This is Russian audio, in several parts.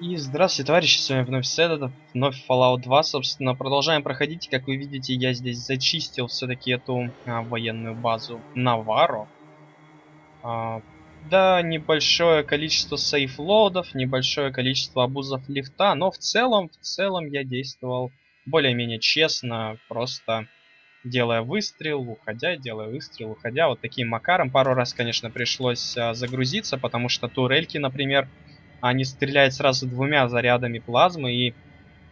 И здравствуйте, товарищи, с вами вновь Седа, вновь Fallout 2, собственно, продолжаем проходить. Как вы видите, я здесь зачистил все-таки эту а, военную базу Наваро. А, да, небольшое количество сейфлодов, небольшое количество абузов лифта, но в целом, в целом я действовал более-менее честно, просто делая выстрел, уходя, делая выстрел, уходя. Вот таким макаром. Пару раз, конечно, пришлось а, загрузиться, потому что турельки, например, они стреляют сразу двумя зарядами плазмы и,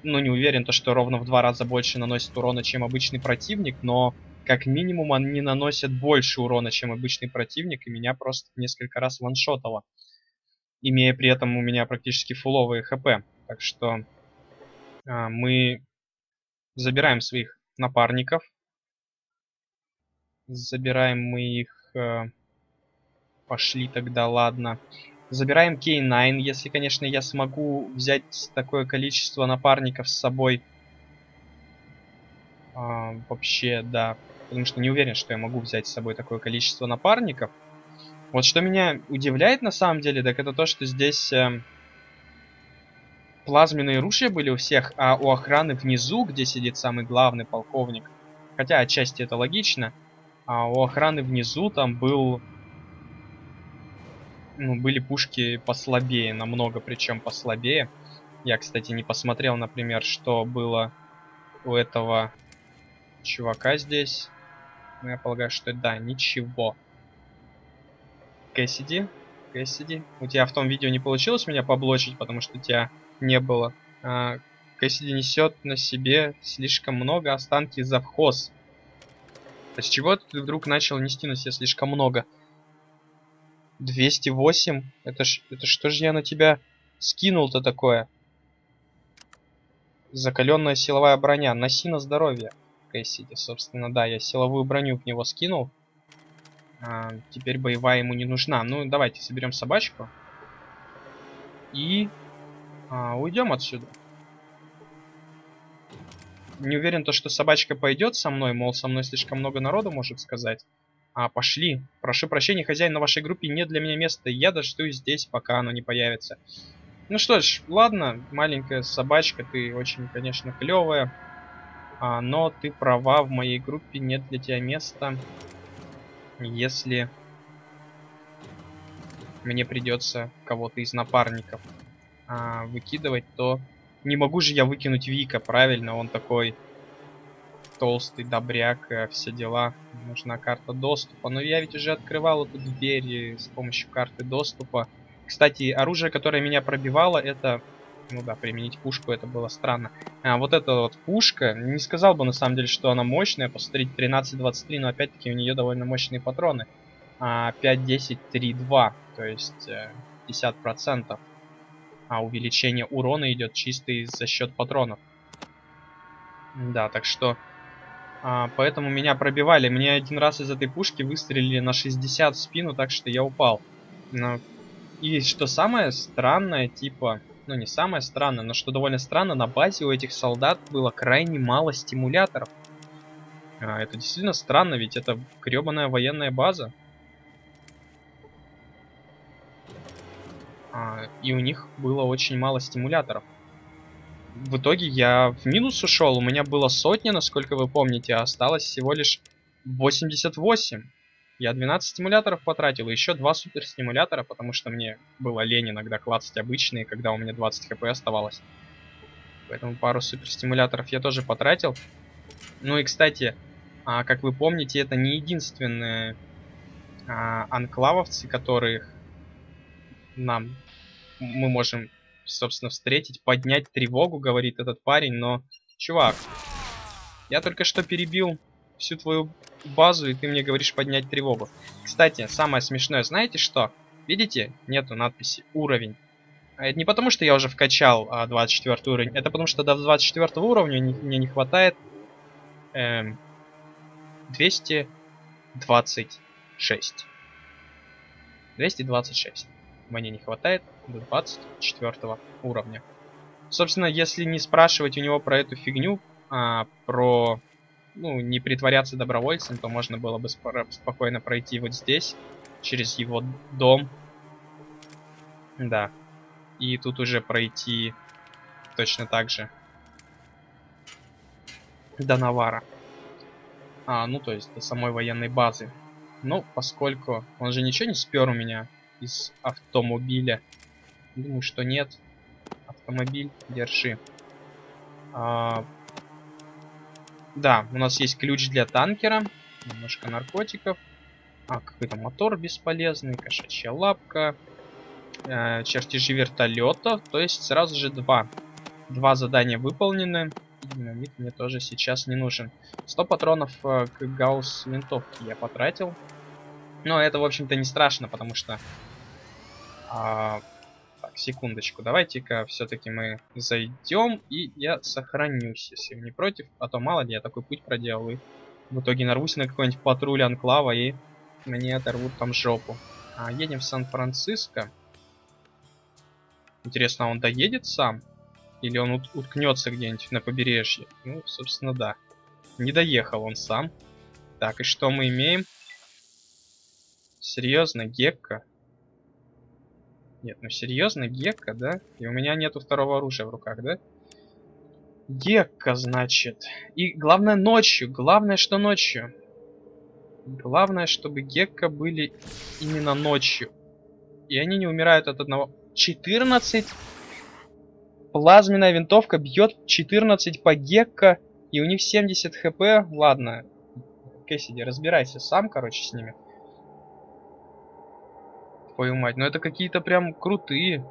ну, не уверен, то, что ровно в два раза больше наносит урона, чем обычный противник, но как минимум они наносят больше урона, чем обычный противник, и меня просто несколько раз ваншотало, имея при этом у меня практически фуловые хп. Так что а, мы забираем своих напарников, забираем мы их... А, пошли тогда, ладно. Забираем K9, если, конечно, я смогу взять такое количество напарников с собой. А, вообще, да. Потому что не уверен, что я могу взять с собой такое количество напарников. Вот что меня удивляет на самом деле, так это то, что здесь э, плазменные ружья были у всех, а у охраны внизу, где сидит самый главный полковник, хотя отчасти это логично, а у охраны внизу там был ну, были пушки послабее, намного причем послабее. Я, кстати, не посмотрел, например, что было у этого чувака здесь. Но я полагаю, что да, ничего. Кэссиди, Кэссиди. У тебя в том видео не получилось меня поблочить, потому что тебя не было. А, Кэссиди несет на себе слишком много останки завхоз. А с чего ты вдруг начал нести на себе слишком много? 208? Это, ж, это что же я на тебя скинул-то такое? Закаленная силовая броня. Носи на здоровье. Кэссиди, собственно, да, я силовую броню в него скинул. А, теперь боевая ему не нужна. Ну, давайте соберем собачку. И а, уйдем отсюда. Не уверен, то, что собачка пойдет со мной, мол, со мной слишком много народу может сказать. А, пошли. Прошу прощения, хозяин, на вашей группе нет для меня места. Я дождусь здесь, пока оно не появится. Ну что ж, ладно, маленькая собачка, ты очень, конечно, клевая. А, но ты права, в моей группе нет для тебя места. Если мне придется кого-то из напарников а, выкидывать, то не могу же я выкинуть Вика, правильно? Он такой толстый добряк, э, все дела. Нужна карта доступа. Но я ведь уже открывал эту дверь с помощью карты доступа. Кстати, оружие, которое меня пробивало, это... Ну да, применить пушку, это было странно. А, вот эта вот пушка, не сказал бы на самом деле, что она мощная. Посмотрите, 13-23, но опять-таки у нее довольно мощные патроны. А, 5-10-3-2, то есть э, 50%. А увеличение урона идет чисто за счет патронов. Да, так что а, поэтому меня пробивали. Мне один раз из этой пушки выстрелили на 60 в спину, так что я упал. Но... И что самое странное, типа... Ну, не самое странное, но что довольно странно, на базе у этих солдат было крайне мало стимуляторов. А, это действительно странно, ведь это гребаная военная база. А, и у них было очень мало стимуляторов в итоге я в минус ушел. У меня было сотня, насколько вы помните, а осталось всего лишь 88. Я 12 стимуляторов потратил, и еще два супер стимулятора, потому что мне было лень иногда клацать обычные, когда у меня 20 хп оставалось. Поэтому пару супер стимуляторов я тоже потратил. Ну и, кстати, а, как вы помните, это не единственные а, анклавовцы, которых нам мы можем собственно, встретить, поднять тревогу, говорит этот парень, но... Чувак, я только что перебил всю твою базу, и ты мне говоришь поднять тревогу. Кстати, самое смешное, знаете что? Видите? Нету надписи «Уровень». А это не потому, что я уже вкачал а, 24 уровень, это потому, что до 24 уровня не, мне не хватает эм, 226. 226 мне не хватает до 24 уровня. Собственно, если не спрашивать у него про эту фигню, а, про ну, не притворяться добровольцем, то можно было бы спокойно пройти вот здесь, через его дом. Да. И тут уже пройти точно так же до Навара. А, ну то есть до самой военной базы. Ну, поскольку он же ничего не спер у меня из автомобиля. Думаю, что нет. Автомобиль, держи. А, да, у нас есть ключ для танкера. Немножко наркотиков. А, какой-то мотор бесполезный, кошачья лапка. Э, чертежи вертолета. То есть сразу же два. Два задания выполнены. Динамит мне тоже сейчас не нужен. 100 патронов э, к гаусс винтовке я потратил. Но это, в общем-то, не страшно, потому что... А, так, секундочку. Давайте-ка все-таки мы зайдем, и я сохранюсь, если вы не против. А то, мало ли, я такой путь проделал, и в итоге нарвусь на какой-нибудь патруль Анклава, и мне оторвут там жопу. А, едем в Сан-Франциско. Интересно, он доедет сам? Или он ут уткнется где-нибудь на побережье? Ну, собственно, да. Не доехал он сам. Так, и что мы имеем? Серьезно, Гекка? Нет, ну серьезно, Гекка, да? И у меня нету второго оружия в руках, да? Гекка, значит. И главное ночью. Главное, что ночью. Главное, чтобы Гекка были именно ночью. И они не умирают от одного... 14 Плазменная винтовка бьет 14 по Гекко, и у них 70 хп. Ладно, Кэссиди, разбирайся сам, короче, с ними. Твою мать, ну это какие-то прям крутые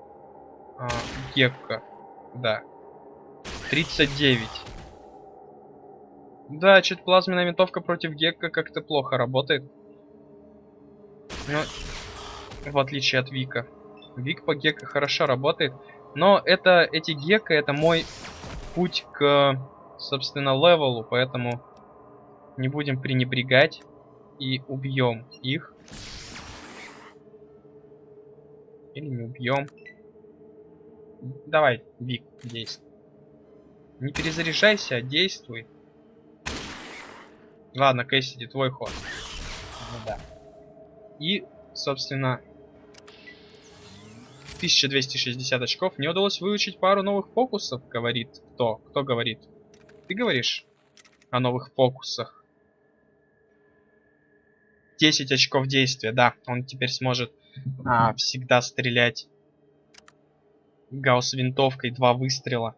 а, Гекко. Да. 39. Да, что-то плазменная винтовка против Гекка как-то плохо работает. Ну, в отличие от Вика. Вик по Гекко хорошо работает. Но это, эти гекко, это мой путь к, собственно, левелу, поэтому не будем пренебрегать и убьем их. Или не убьем. Давай, Вик, действуй. Не перезаряжайся, а действуй. Ладно, Кэссиди, твой ход. Ну да. И, собственно, 1260 очков. Мне удалось выучить пару новых фокусов, говорит кто? Кто говорит? Ты говоришь о новых фокусах. 10 очков действия, да. Он теперь сможет а, всегда стрелять гаусс винтовкой, два выстрела.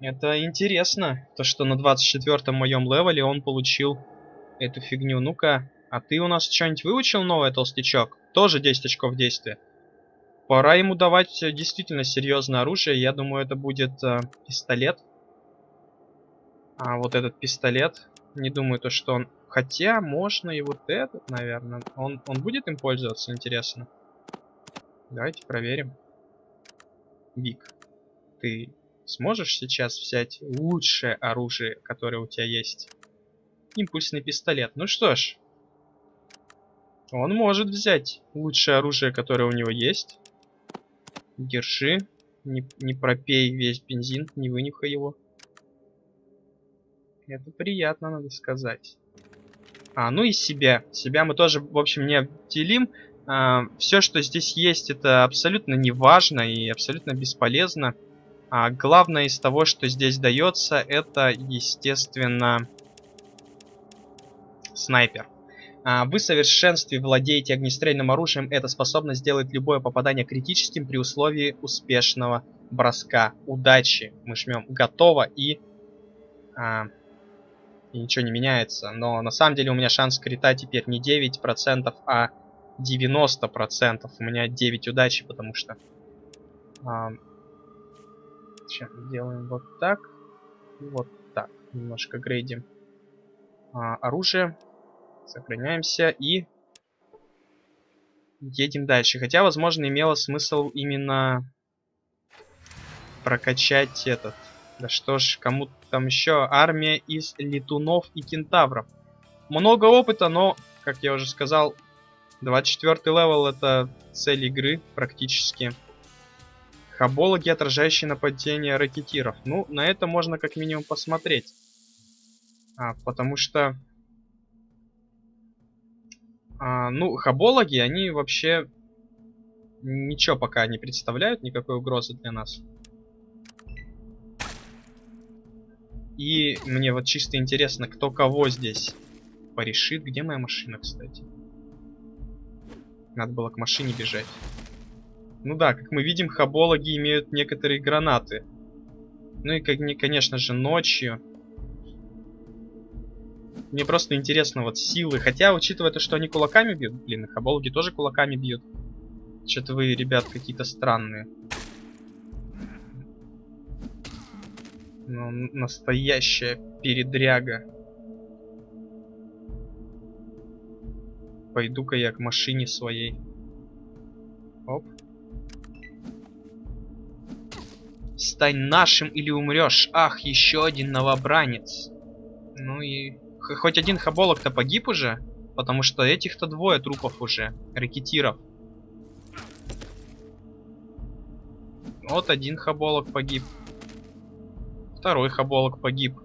Это интересно, то что на 24 моем левеле он получил эту фигню. Ну-ка, а ты у нас что-нибудь выучил новое, толстячок? Тоже 10 очков действия. Пора ему давать э, действительно серьезное оружие. Я думаю, это будет э, пистолет. А вот этот пистолет. Не думаю, то, что он... Хотя, можно и вот этот, наверное. Он, он будет им пользоваться, интересно. Давайте проверим. Вик, ты сможешь сейчас взять лучшее оружие, которое у тебя есть? Импульсный пистолет. Ну что ж. Он может взять лучшее оружие, которое у него есть. Держи. Не, не пропей весь бензин, не вынюхай его. Это приятно, надо сказать. А, ну и себя. Себя мы тоже, в общем, не обделим. А, все, что здесь есть, это абсолютно не важно и абсолютно бесполезно. А главное из того, что здесь дается, это, естественно, снайпер. А, вы в совершенстве владеете огнестрельным оружием. Эта способность сделает любое попадание критическим при условии успешного броска. Удачи. Мы жмем готово и... А, и ничего не меняется. Но на самом деле у меня шанс крита теперь не 9%, а 90%. У меня 9 удачи, потому что... А, сейчас делаем вот так. Вот так. Немножко грейдим а, оружие. Сохраняемся и едем дальше. Хотя, возможно, имело смысл именно прокачать этот. Да что ж, кому там еще армия из летунов и кентавров. Много опыта, но, как я уже сказал, 24 level это цель игры практически. Хабологи, отражающие нападение рэкетиров. Ну, на это можно как минимум посмотреть. А, потому что а, ну, хабологи, они вообще ничего пока не представляют, никакой угрозы для нас. И мне вот чисто интересно, кто кого здесь порешит. Где моя машина, кстати? Надо было к машине бежать. Ну да, как мы видим, хабологи имеют некоторые гранаты. Ну и, конечно же, ночью. Мне просто интересно вот силы. Хотя, учитывая то, что они кулаками бьют, блин, хабологи тоже кулаками бьют. Что-то вы, ребят, какие-то странные. Ну, настоящая передряга. Пойду-ка я к машине своей. Оп. Стань нашим или умрешь. Ах, еще один новобранец. Ну и... Хоть один хаболок-то погиб уже, потому что этих-то двое трупов уже, ракетиров. Вот один хаболок погиб. Второй хаболок погиб.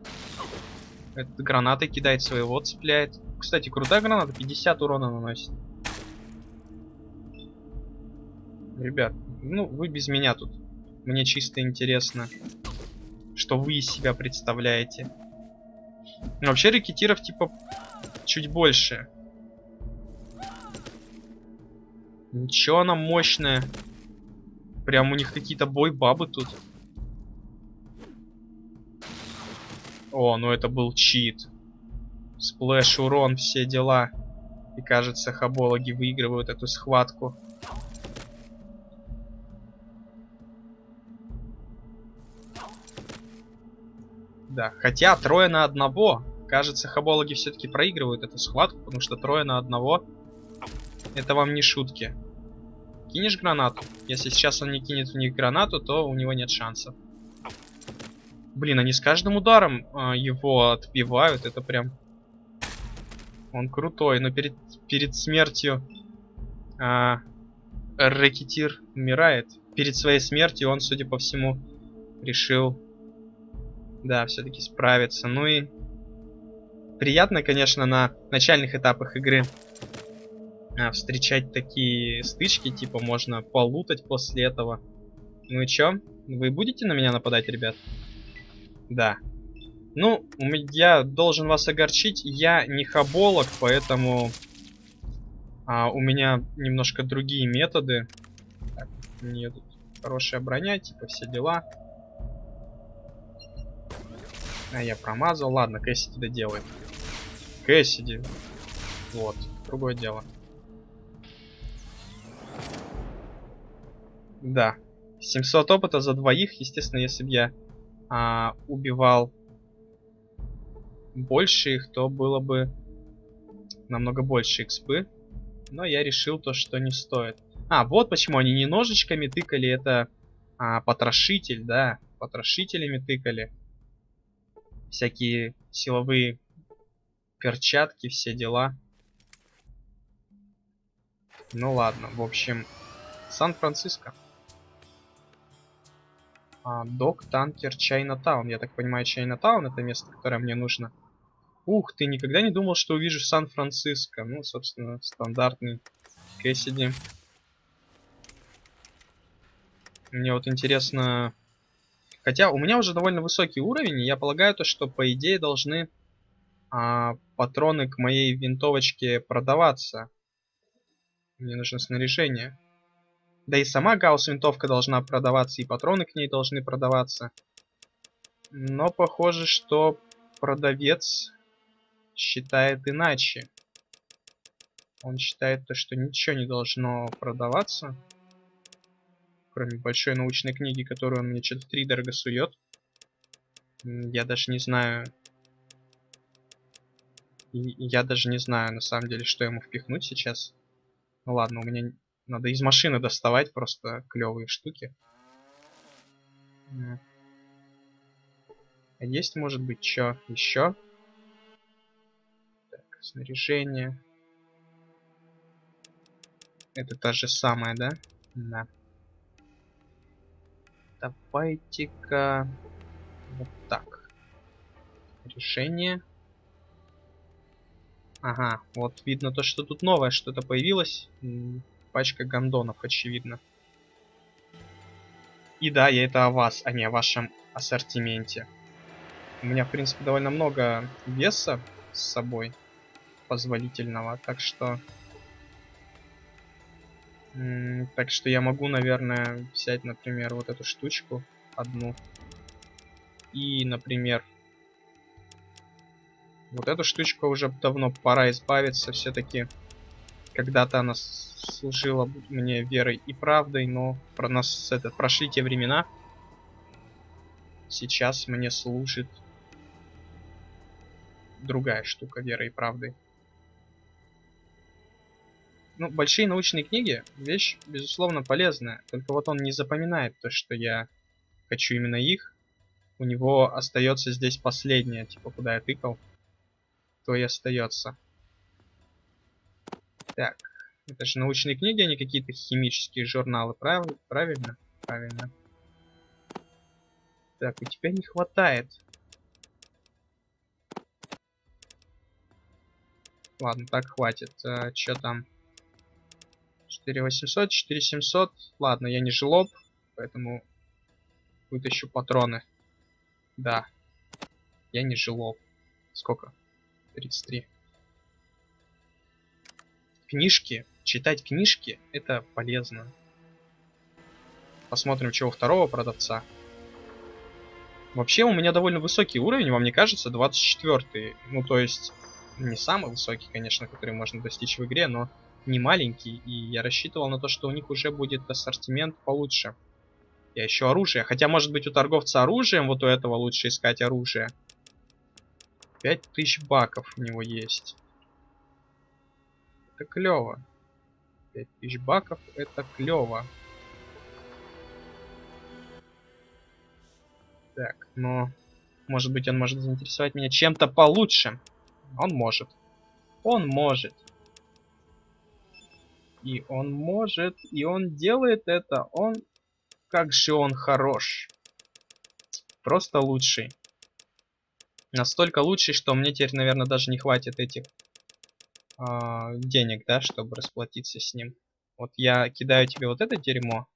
Этот гранаты кидает своего, цепляет. Кстати, крутая граната, 50 урона наносит. Ребят, ну вы без меня тут. Мне чисто интересно, что вы из себя представляете. Но вообще рекетиров типа чуть больше. Ничего она мощная. Прям у них какие-то бой-бабы тут. О, ну это был чит. Сплэш, урон, все дела. И кажется, хабологи выигрывают эту схватку. Да, хотя трое на одного. Кажется, хабологи все-таки проигрывают эту схватку, потому что трое на одного. Это вам не шутки. Кинешь гранату? Если сейчас он не кинет в них гранату, то у него нет шансов. Блин, они с каждым ударом а, его отбивают. Это прям... Он крутой, но перед, перед смертью а, Рэкетир умирает. Перед своей смертью он, судя по всему, решил, да, все-таки справиться. Ну и приятно, конечно, на начальных этапах игры а, встречать такие стычки, типа можно полутать после этого. Ну и чё? Вы будете на меня нападать, ребят? Да. Ну, я должен вас огорчить, я не хаболог, поэтому а, у меня немножко другие методы. Так, мне тут хорошая броня, типа все дела. А я промазал. Ладно, Кэссиди доделает. Кэссиди. Вот, другое дело. Да. 700 опыта за двоих. Естественно, если бы я а, убивал больше их, то было бы намного больше экспы. Но я решил то, что не стоит. А, вот почему они не ножичками тыкали, это а, потрошитель, да. Потрошителями тыкали. Всякие силовые перчатки, все дела. Ну ладно, в общем, Сан-Франциско. А, док, танкер, Чайна-таун. Я так понимаю, Чайна-таун это место, которое мне нужно. Ух ты, никогда не думал, что увижу Сан-Франциско. Ну, собственно, стандартный Кэссиди. Мне вот интересно... Хотя у меня уже довольно высокий уровень, и я полагаю то, что по идее должны а, патроны к моей винтовочке продаваться. Мне нужно снаряжение. Да и сама гаусс-винтовка должна продаваться, и патроны к ней должны продаваться. Но похоже, что продавец считает иначе. Он считает то, что ничего не должно продаваться. Кроме большой научной книги, которую он мне что-то три дорого сует. Я даже не знаю... Я даже не знаю, на самом деле, что ему впихнуть сейчас. Ну ладно, у меня надо из машины доставать просто клевые штуки. А есть, может быть, что еще? Так, снаряжение. Это та же самая, да? Да. Давайте-ка вот так. Решение. Ага, вот видно то, что тут новое что-то появилось. Пачка гондонов, очевидно. И да, я это о вас, а не о вашем ассортименте. У меня, в принципе, довольно много веса с собой позволительного, так что... Так что я могу, наверное, взять, например, вот эту штучку одну. И, например, вот эту штучку уже давно пора избавиться. Все-таки когда-то она служила мне верой и правдой, но про нас это прошли те времена. Сейчас мне служит другая штука верой и правдой. Ну, большие научные книги — вещь, безусловно, полезная. Только вот он не запоминает то, что я хочу именно их. У него остается здесь последнее, типа, куда я тыкал то и остается. Так, это же научные книги, а не какие-то химические журналы, прав... правильно? Правильно. Так, у тебя не хватает. Ладно, так хватит. А, Что там? 4800, 4700. Ладно, я не жлоб, поэтому вытащу патроны. Да. Я не жлоб. Сколько? 33. Книжки. Читать книжки это полезно. Посмотрим, чего второго продавца. Вообще у меня довольно высокий уровень, вам не кажется? 24. Ну, то есть, не самый высокий, конечно, который можно достичь в игре, но не маленький. И я рассчитывал на то, что у них уже будет ассортимент получше. Я еще оружие. Хотя, может быть, у торговца оружием вот у этого лучше искать оружие. 5000 баков у него есть. Это клево. 5000 баков это клево. Так, но... Может быть, он может заинтересовать меня чем-то получше. Он может. Он может. И он может, и он делает это. Он... Как же он хорош. Просто лучший настолько лучший, что мне теперь, наверное, даже не хватит этих э, денег, да, чтобы расплатиться с ним. Вот я кидаю тебе вот это дерьмо,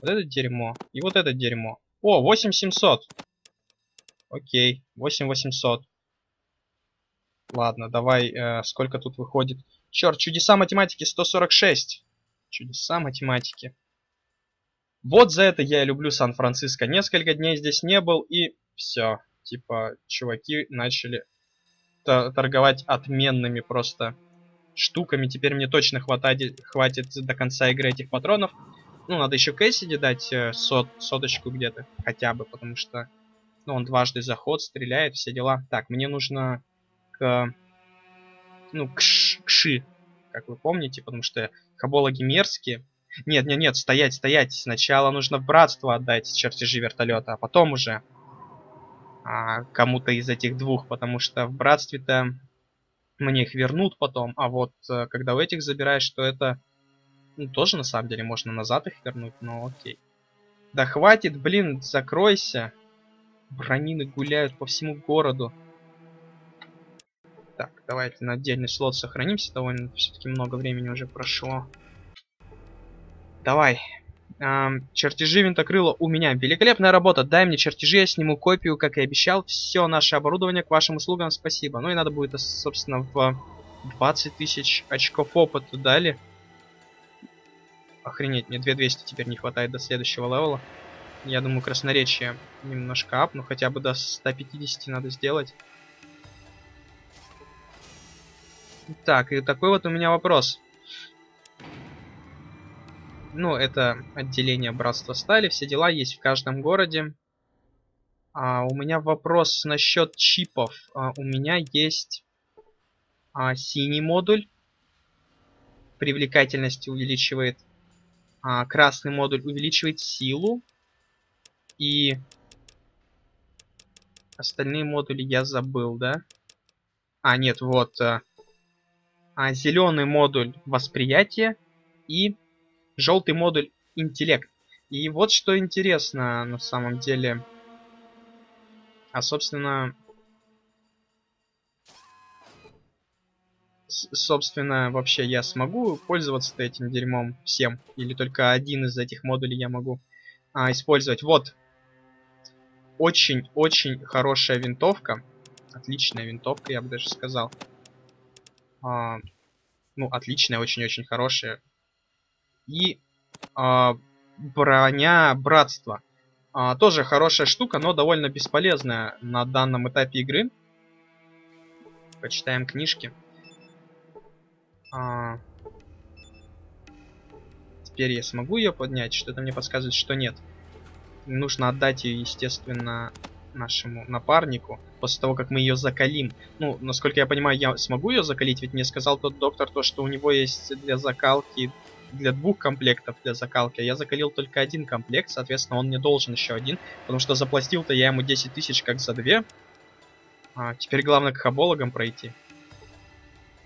вот это дерьмо и вот это дерьмо. О, 8700. Окей, 8800. Ладно, давай, э, сколько тут выходит. Черт, чудеса математики 146. Чудеса математики. Вот за это я и люблю Сан-Франциско. Несколько дней здесь не был и все типа, чуваки начали торговать отменными просто штуками. Теперь мне точно хватает, хватит до конца игры этих патронов. Ну, надо еще Кэссиди дать э, сот, соточку где-то, хотя бы, потому что ну, он дважды заход, стреляет, все дела. Так, мне нужно к... Ну, к, ш, к Ши, как вы помните, потому что хабологи мерзкие. Нет, нет, нет, стоять, стоять. Сначала нужно в братство отдать чертежи вертолета, а потом уже а, кому-то из этих двух, потому что в братстве-то мне их вернут потом, а вот э, когда у этих забираешь, то это ну, тоже на самом деле можно назад их вернуть, но окей. Да хватит, блин, закройся. Бронины гуляют по всему городу. Так, давайте на отдельный слот сохранимся, довольно все-таки много времени уже прошло. Давай, чертежи винтокрыла у меня. Великолепная работа. Дай мне чертежи, я сниму копию, как и обещал. Все наше оборудование к вашим услугам. Спасибо. Ну и надо будет, собственно, в 20 тысяч очков опыта дали. Охренеть, мне 2200 теперь не хватает до следующего левела. Я думаю, красноречие немножко ап, но хотя бы до 150 надо сделать. Так, и такой вот у меня вопрос ну, это отделение Братства Стали, все дела есть в каждом городе. А, у меня вопрос насчет чипов. А, у меня есть а, синий модуль. Привлекательность увеличивает. А, красный модуль увеличивает силу. И остальные модули я забыл, да? А, нет, вот. А, а, зеленый модуль восприятие и желтый модуль интеллект. И вот что интересно на самом деле. А собственно... собственно, вообще я смогу пользоваться этим дерьмом всем? Или только один из этих модулей я могу а, использовать? Вот. Очень-очень хорошая винтовка. Отличная винтовка, я бы даже сказал. А, ну, отличная, очень-очень хорошая. И а, броня братства. А, тоже хорошая штука, но довольно бесполезная на данном этапе игры. Почитаем книжки. А... Теперь я смогу ее поднять? Что-то мне подсказывает, что нет. Нужно отдать ее, естественно, нашему напарнику. После того, как мы ее закалим. Ну, насколько я понимаю, я смогу ее закалить, ведь мне сказал тот доктор то, что у него есть для закалки для двух комплектов для закалки, я закалил только один комплект, соответственно, он не должен еще один, потому что заплатил-то я ему 10 тысяч как за две. А, теперь главное к хабологам пройти.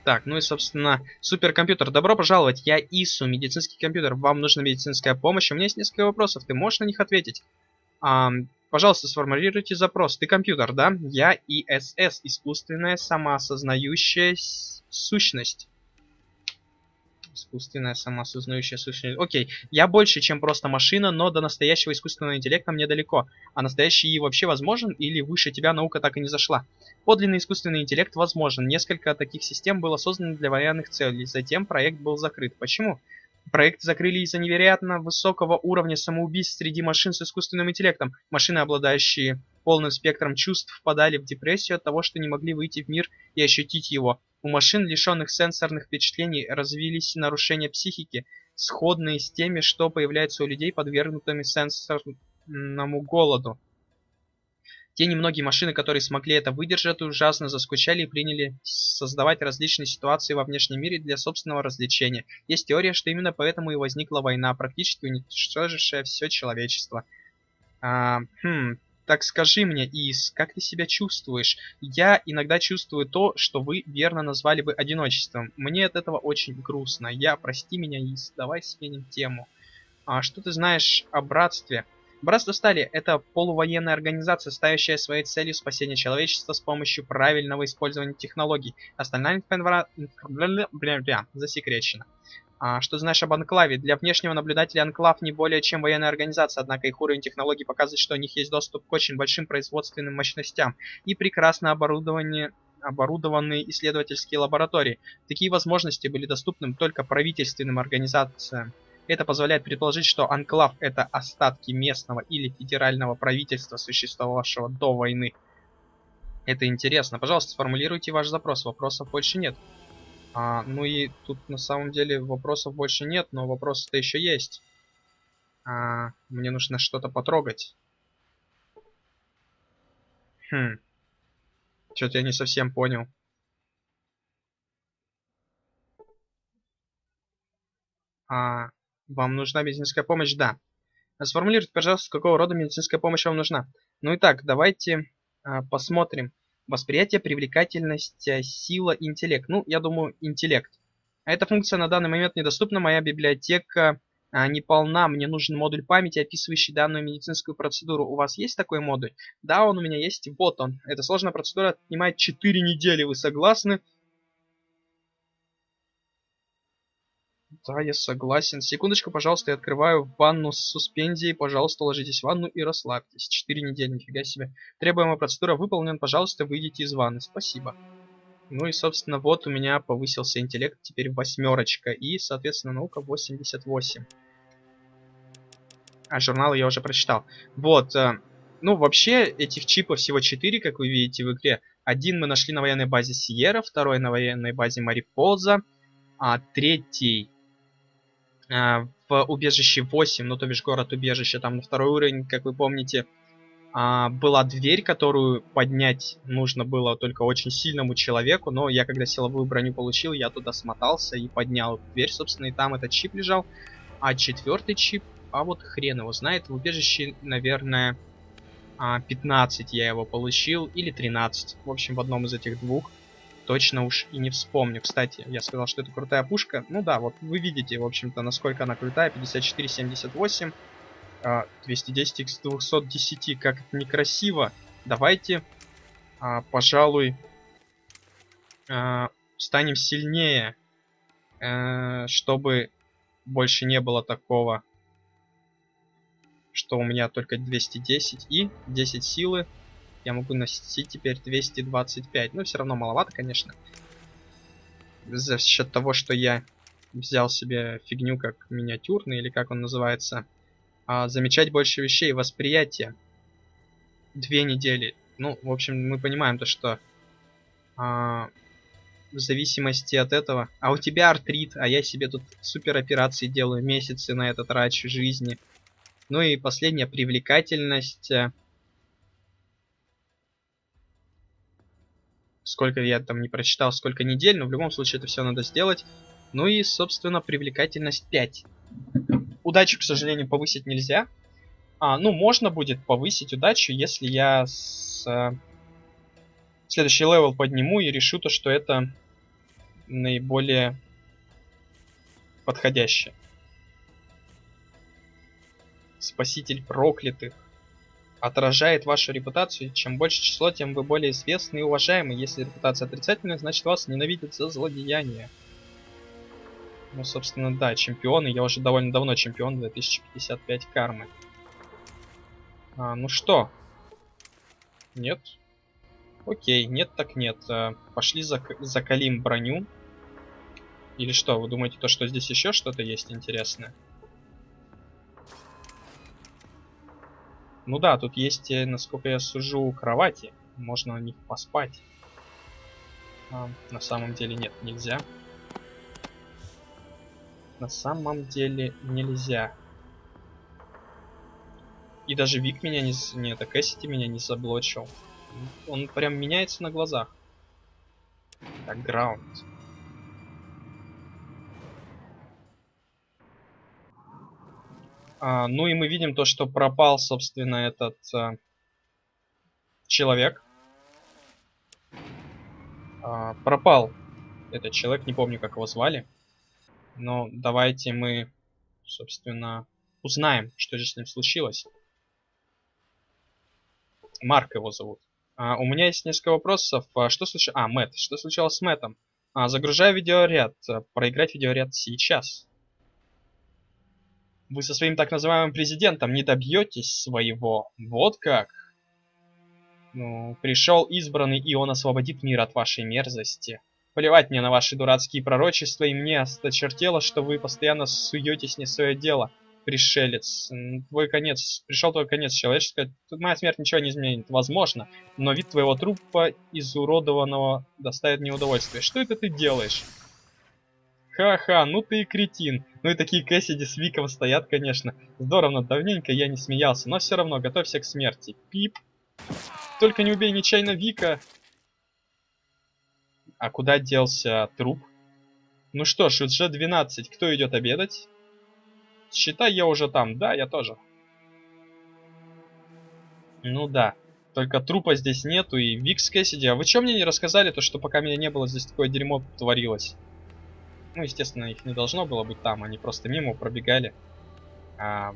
Так, ну и, собственно, суперкомпьютер. Добро пожаловать, я ИСУ, медицинский компьютер. Вам нужна медицинская помощь. У меня есть несколько вопросов, ты можешь на них ответить? А, пожалуйста, сформулируйте запрос. Ты компьютер, да? Я ИСС, искусственная самоосознающая сущность искусственная самоосознающая сущность. Окей, я больше, чем просто машина, но до настоящего искусственного интеллекта мне далеко. А настоящий и вообще возможен, или выше тебя наука так и не зашла? Подлинный искусственный интеллект возможен. Несколько таких систем было создано для военных целей. Затем проект был закрыт. Почему? Проект закрыли из-за невероятно высокого уровня самоубийств среди машин с искусственным интеллектом. Машины, обладающие полным спектром чувств, впадали в депрессию от того, что не могли выйти в мир и ощутить его. У машин, лишенных сенсорных впечатлений, развились нарушения психики, сходные с теми, что появляются у людей, подвергнутыми сенсорному голоду. Те немногие машины, которые смогли это выдержать, ужасно заскучали и приняли создавать различные ситуации во внешнем мире для собственного развлечения. Есть теория, что именно поэтому и возникла война, практически уничтожившая все человечество. А, хм, так скажи мне, Ис, как ты себя чувствуешь? Я иногда чувствую то, что вы верно назвали бы одиночеством. Мне от этого очень грустно. Я, прости меня, Ис, давай сменим тему. А что ты знаешь о братстве? Братство Стали – это полувоенная организация, ставящая своей целью спасение человечества с помощью правильного использования технологий. Остальная информация засекречена. А, что знаешь об Анклаве? Для внешнего наблюдателя Анклав не более чем военная организация, однако их уровень технологий показывает, что у них есть доступ к очень большим производственным мощностям и прекрасно оборудование оборудованные исследовательские лаборатории. Такие возможности были доступны только правительственным организациям. Это позволяет предположить, что анклав это остатки местного или федерального правительства, существовавшего до войны. Это интересно. Пожалуйста, сформулируйте ваш запрос. Вопросов больше нет. А, ну и тут на самом деле вопросов больше нет, но вопросы-то еще есть. А, мне нужно что-то потрогать. Хм. Что-то я не совсем понял. А, вам нужна медицинская помощь? Да. Сформулируйте, пожалуйста, какого рода медицинская помощь вам нужна. Ну и так, давайте а, посмотрим. Восприятие, привлекательность, э, сила, интеллект. Ну, я думаю, интеллект. Эта функция на данный момент недоступна. Моя библиотека а, не полна. Мне нужен модуль памяти, описывающий данную медицинскую процедуру. У вас есть такой модуль? Да, он у меня есть. Вот он. Эта сложная процедура отнимает 4 недели. Вы согласны? Да, я согласен. Секундочку, пожалуйста, я открываю ванну с суспензией. Пожалуйста, ложитесь в ванну и расслабьтесь. Четыре недели, нифига себе. Требуемая процедура выполнена. Пожалуйста, выйдите из ванны. Спасибо. Ну и, собственно, вот у меня повысился интеллект теперь восьмерочка. И, соответственно, наука 88. А журнал я уже прочитал. Вот. Э, ну, вообще, этих чипов всего 4, как вы видите в игре. Один мы нашли на военной базе Сиера, второй на военной базе Марипоза, а третий в убежище 8, ну то бишь город убежище, там на второй уровень, как вы помните, а, была дверь, которую поднять нужно было только очень сильному человеку, но я когда силовую броню получил, я туда смотался и поднял дверь, собственно, и там этот чип лежал. А четвертый чип, а вот хрен его знает, в убежище, наверное, 15 я его получил, или 13, в общем, в одном из этих двух точно уж и не вспомню. Кстати, я сказал, что это крутая пушка. Ну да, вот вы видите, в общем-то, насколько она крутая. 54-78, 210 x 210, как это некрасиво. Давайте, а, пожалуй, а, станем сильнее, э, чтобы больше не было такого, что у меня только 210 и 10 силы. Я могу носить теперь 225. Но все равно маловато, конечно. За счет того, что я взял себе фигню как миниатюрный, или как он называется. А, замечать больше вещей, восприятие. Две недели. Ну, в общем, мы понимаем то, что а, в зависимости от этого... А у тебя артрит, а я себе тут супер операции делаю, месяцы на это трачу жизни. Ну и последняя привлекательность. Сколько я там не прочитал, сколько недель, но в любом случае это все надо сделать. Ну и, собственно, привлекательность 5. Удачу, к сожалению, повысить нельзя. А, ну, можно будет повысить удачу, если я с... Э, следующий level подниму и решу то, что это наиболее подходящее. Спаситель проклятых. Отражает вашу репутацию. Чем больше число, тем вы более известны и уважаемы. Если репутация отрицательная, значит вас ненавидят за злодеяние. Ну, собственно, да, чемпионы. Я уже довольно давно чемпион, 2055 кармы. А, ну что? Нет? Окей, нет так нет. А, пошли зак закалим броню. Или что, вы думаете, то, что здесь еще что-то есть интересное? Ну да, тут есть, э, насколько я сужу, кровати. Можно на них поспать. А, на самом деле нет, нельзя. На самом деле нельзя. И даже Вик меня не... Не, это Кэссити меня не заблочил. Он прям меняется на глазах. Так, граунд. А, ну и мы видим то, что пропал, собственно, этот а, человек. А, пропал этот человек, не помню, как его звали. Но давайте мы, собственно, узнаем, что же с ним случилось. Марк его зовут. А, у меня есть несколько вопросов. А, что случилось? А, Мэтт. Что случилось с Мэттом? А, загружаю видеоряд. Проиграть видеоряд сейчас. Вы со своим так называемым президентом не добьетесь своего. Вот как. Ну, пришел избранный, и он освободит мир от вашей мерзости. Плевать мне на ваши дурацкие пророчества, и мне осточертело, что вы постоянно суетесь не свое дело, пришелец. Твой конец, пришел твой конец человеческое. Тут моя смерть ничего не изменит, возможно, но вид твоего трупа изуродованного доставит мне удовольствие. Что это ты делаешь? Ха-ха, ну ты и кретин. Ну и такие Кэссиди с Виком стоят, конечно. Здорово, давненько я не смеялся, но все равно готовься к смерти. Пип. Только не убей нечаянно Вика. А куда делся труп? Ну что ж, уже 12. Кто идет обедать? Считай, я уже там. Да, я тоже. Ну да. Только трупа здесь нету и Викс Кэссиди. А вы что мне не рассказали, то что пока меня не было, здесь такое дерьмо творилось? Ну, естественно, их не должно было быть там, они просто мимо пробегали. А,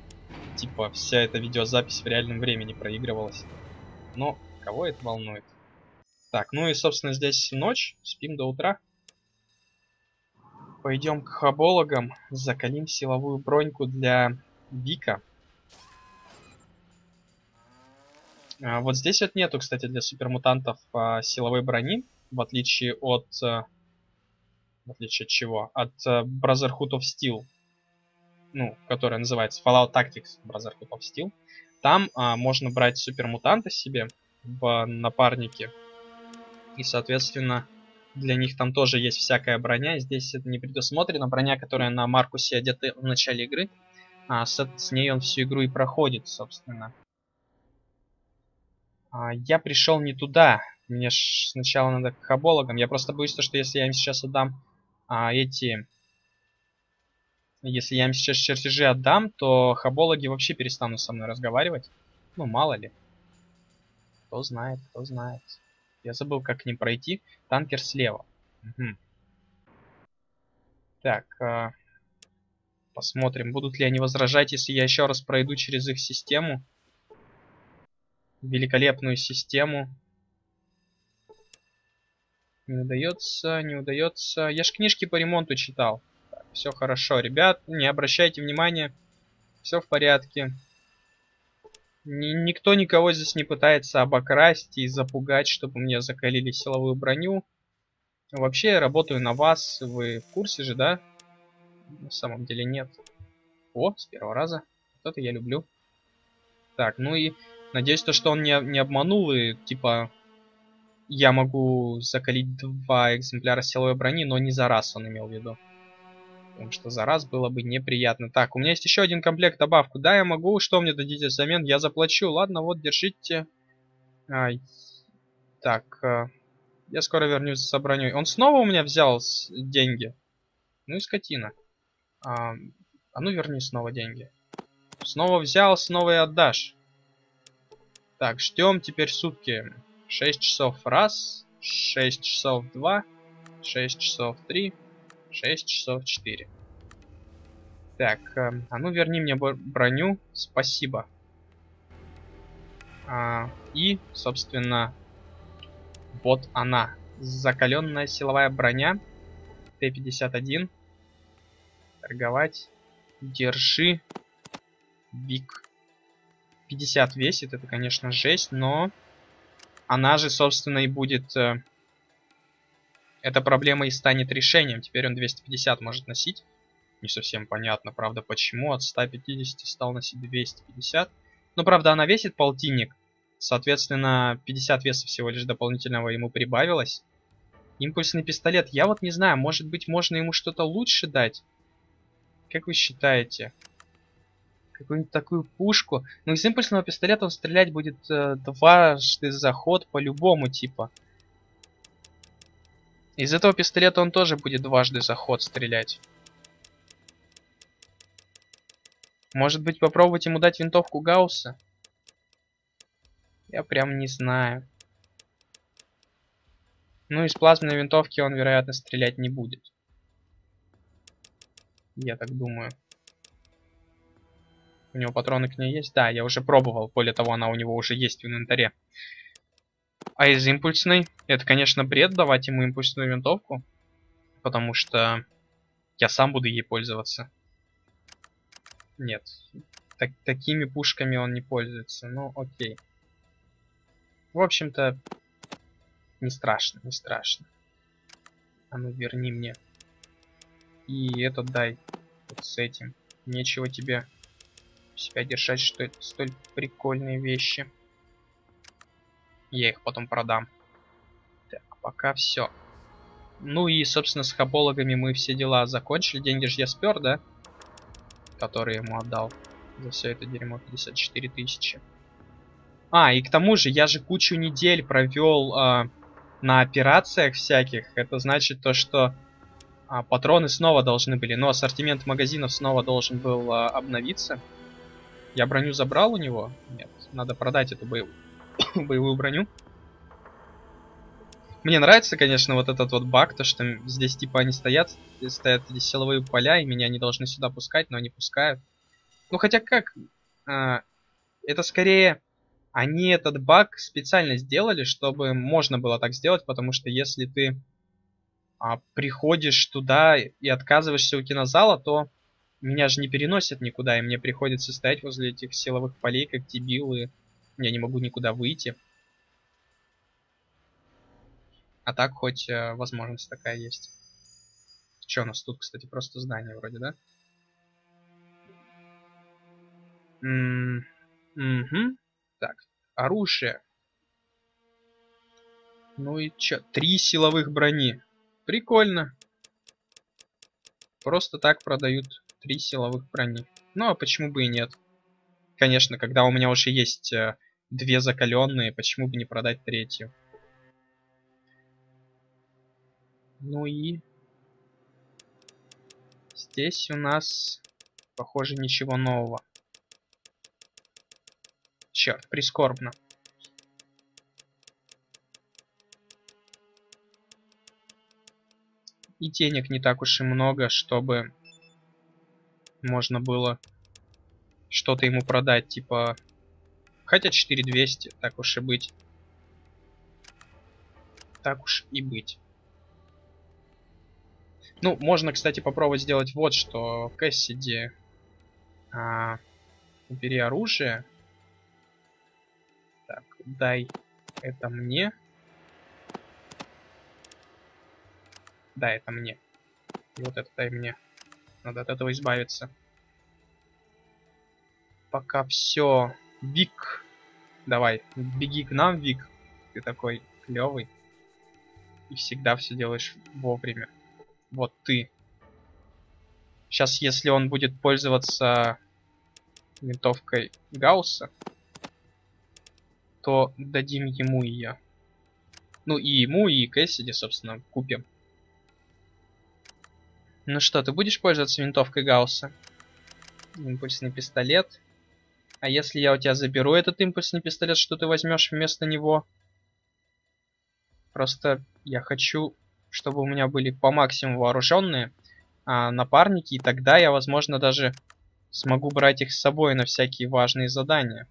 типа, вся эта видеозапись в реальном времени проигрывалась. Но кого это волнует? Так, ну и, собственно, здесь ночь, спим до утра. Пойдем к хабологам, закалим силовую броньку для Вика. А, вот здесь вот нету, кстати, для супермутантов а, силовой брони, в отличие от а, в отличие от чего? От uh, Brotherhood of Steel, ну, которая называется Fallout Tactics Brotherhood of Steel. Там uh, можно брать супермутанта себе в напарнике. И, соответственно, для них там тоже есть всякая броня. Здесь это не предусмотрено. Броня, которая на Маркусе одета в начале игры. А с, с ней он всю игру и проходит, собственно. А, я пришел не туда. Мне сначала надо к хабологам. Я просто боюсь, что если я им сейчас отдам а эти... Если я им сейчас чертежи отдам, то хабологи вообще перестанут со мной разговаривать. Ну, мало ли. Кто знает, кто знает. Я забыл, как к ним пройти. Танкер слева. Угу. Так, э, посмотрим, будут ли они возражать, если я еще раз пройду через их систему. Великолепную систему. Не удается, не удается. Я ж книжки по ремонту читал. все хорошо, ребят, не обращайте внимания. Все в порядке. Ни никто никого здесь не пытается обокрасть и запугать, чтобы мне закалили силовую броню. Вообще, я работаю на вас. Вы в курсе же, да? На самом деле нет. О, с первого раза. Вот это я люблю. Так, ну и надеюсь, то, что он не, не обманул и, типа, я могу закалить два экземпляра силовой брони, но не за раз он имел в виду. Потому что за раз было бы неприятно. Так, у меня есть еще один комплект добавку. Да, я могу. Что мне дадите взамен? Я заплачу. Ладно, вот, держите. Ай. Так, э, я скоро вернусь за броней. Он снова у меня взял деньги. Ну и скотина. А, а ну верни снова деньги. Снова взял, снова и отдашь. Так, ждем теперь сутки. 6 часов раз, 6 часов 2, 6 часов 3, 6 часов 4. Так, э, а ну верни мне броню, спасибо. А, и, собственно, вот она. Закаленная силовая броня. Т-51. Торговать. Держи. Вик. 50 весит, это, конечно, жесть, но она же, собственно, и будет... Э, эта проблема и станет решением. Теперь он 250 может носить. Не совсем понятно, правда, почему от 150 стал носить 250. Но, правда, она весит полтинник. Соответственно, 50 веса всего лишь дополнительного ему прибавилось. Импульсный пистолет. Я вот не знаю, может быть, можно ему что-то лучше дать? Как вы считаете? Какую-нибудь такую пушку. Но из импульсного пистолета он стрелять будет э, дважды заход по-любому типа. Из этого пистолета он тоже будет дважды заход стрелять. Может быть попробовать ему дать винтовку Гаусса? Я прям не знаю. Ну, из плазменной винтовки он, вероятно, стрелять не будет. Я так думаю. У него патроны к ней есть? Да, я уже пробовал. Более того, она у него уже есть в инвентаре. А из импульсной? Это, конечно, бред давать ему импульсную винтовку. Потому что я сам буду ей пользоваться. Нет. Так, такими пушками он не пользуется. Ну, окей. В общем-то, не страшно, не страшно. А ну, верни мне. И этот дай вот с этим. Нечего тебе себя держать, что это столь прикольные вещи. Я их потом продам. Так, пока все. Ну и, собственно, с хабологами мы все дела закончили. Деньги же я спер, да? Которые ему отдал. За все это дерьмо 54 тысячи. А, и к тому же, я же кучу недель провел э, на операциях всяких. Это значит то, что э, патроны снова должны были, но ассортимент магазинов снова должен был э, обновиться. Я броню забрал у него? Нет, надо продать эту боевую, боевую броню. Мне нравится, конечно, вот этот вот баг, то что здесь типа они стоят, стоят эти силовые поля, и меня не должны сюда пускать, но они пускают. Ну хотя как? А, это скорее они этот баг специально сделали, чтобы можно было так сделать, потому что если ты а, приходишь туда и отказываешься у кинозала, то меня же не переносят никуда, и мне приходится стоять возле этих силовых полей, как дебил, и я не могу никуда выйти. А так хоть э, возможность такая есть. Что у нас тут, кстати, просто здание вроде, да? М угу. Так, оружие. Ну и чё? Три силовых брони. Прикольно. Просто так продают Три силовых брони. Ну, а почему бы и нет? Конечно, когда у меня уже есть э, две закаленные, почему бы не продать третью? Ну и... Здесь у нас, похоже, ничего нового. Черт, прискорбно. И денег не так уж и много, чтобы можно было что-то ему продать, типа... Хотя 4200, так уж и быть. Так уж и быть. Ну, можно, кстати, попробовать сделать вот что. Кэссиди, а, убери оружие. Так, дай это мне. Да, это мне. И вот это дай мне. Надо от этого избавиться. Пока все. Вик. Давай, беги к нам, Вик. Ты такой клевый. И всегда все делаешь вовремя. Вот ты. Сейчас, если он будет пользоваться винтовкой Гаусса, то дадим ему ее. Ну и ему, и Кэссиди, собственно, купим. Ну что, ты будешь пользоваться винтовкой Гаусса? Импульсный пистолет. А если я у тебя заберу этот импульсный пистолет, что ты возьмешь вместо него? Просто я хочу, чтобы у меня были по максимуму вооруженные а, напарники, и тогда я, возможно, даже смогу брать их с собой на всякие важные задания.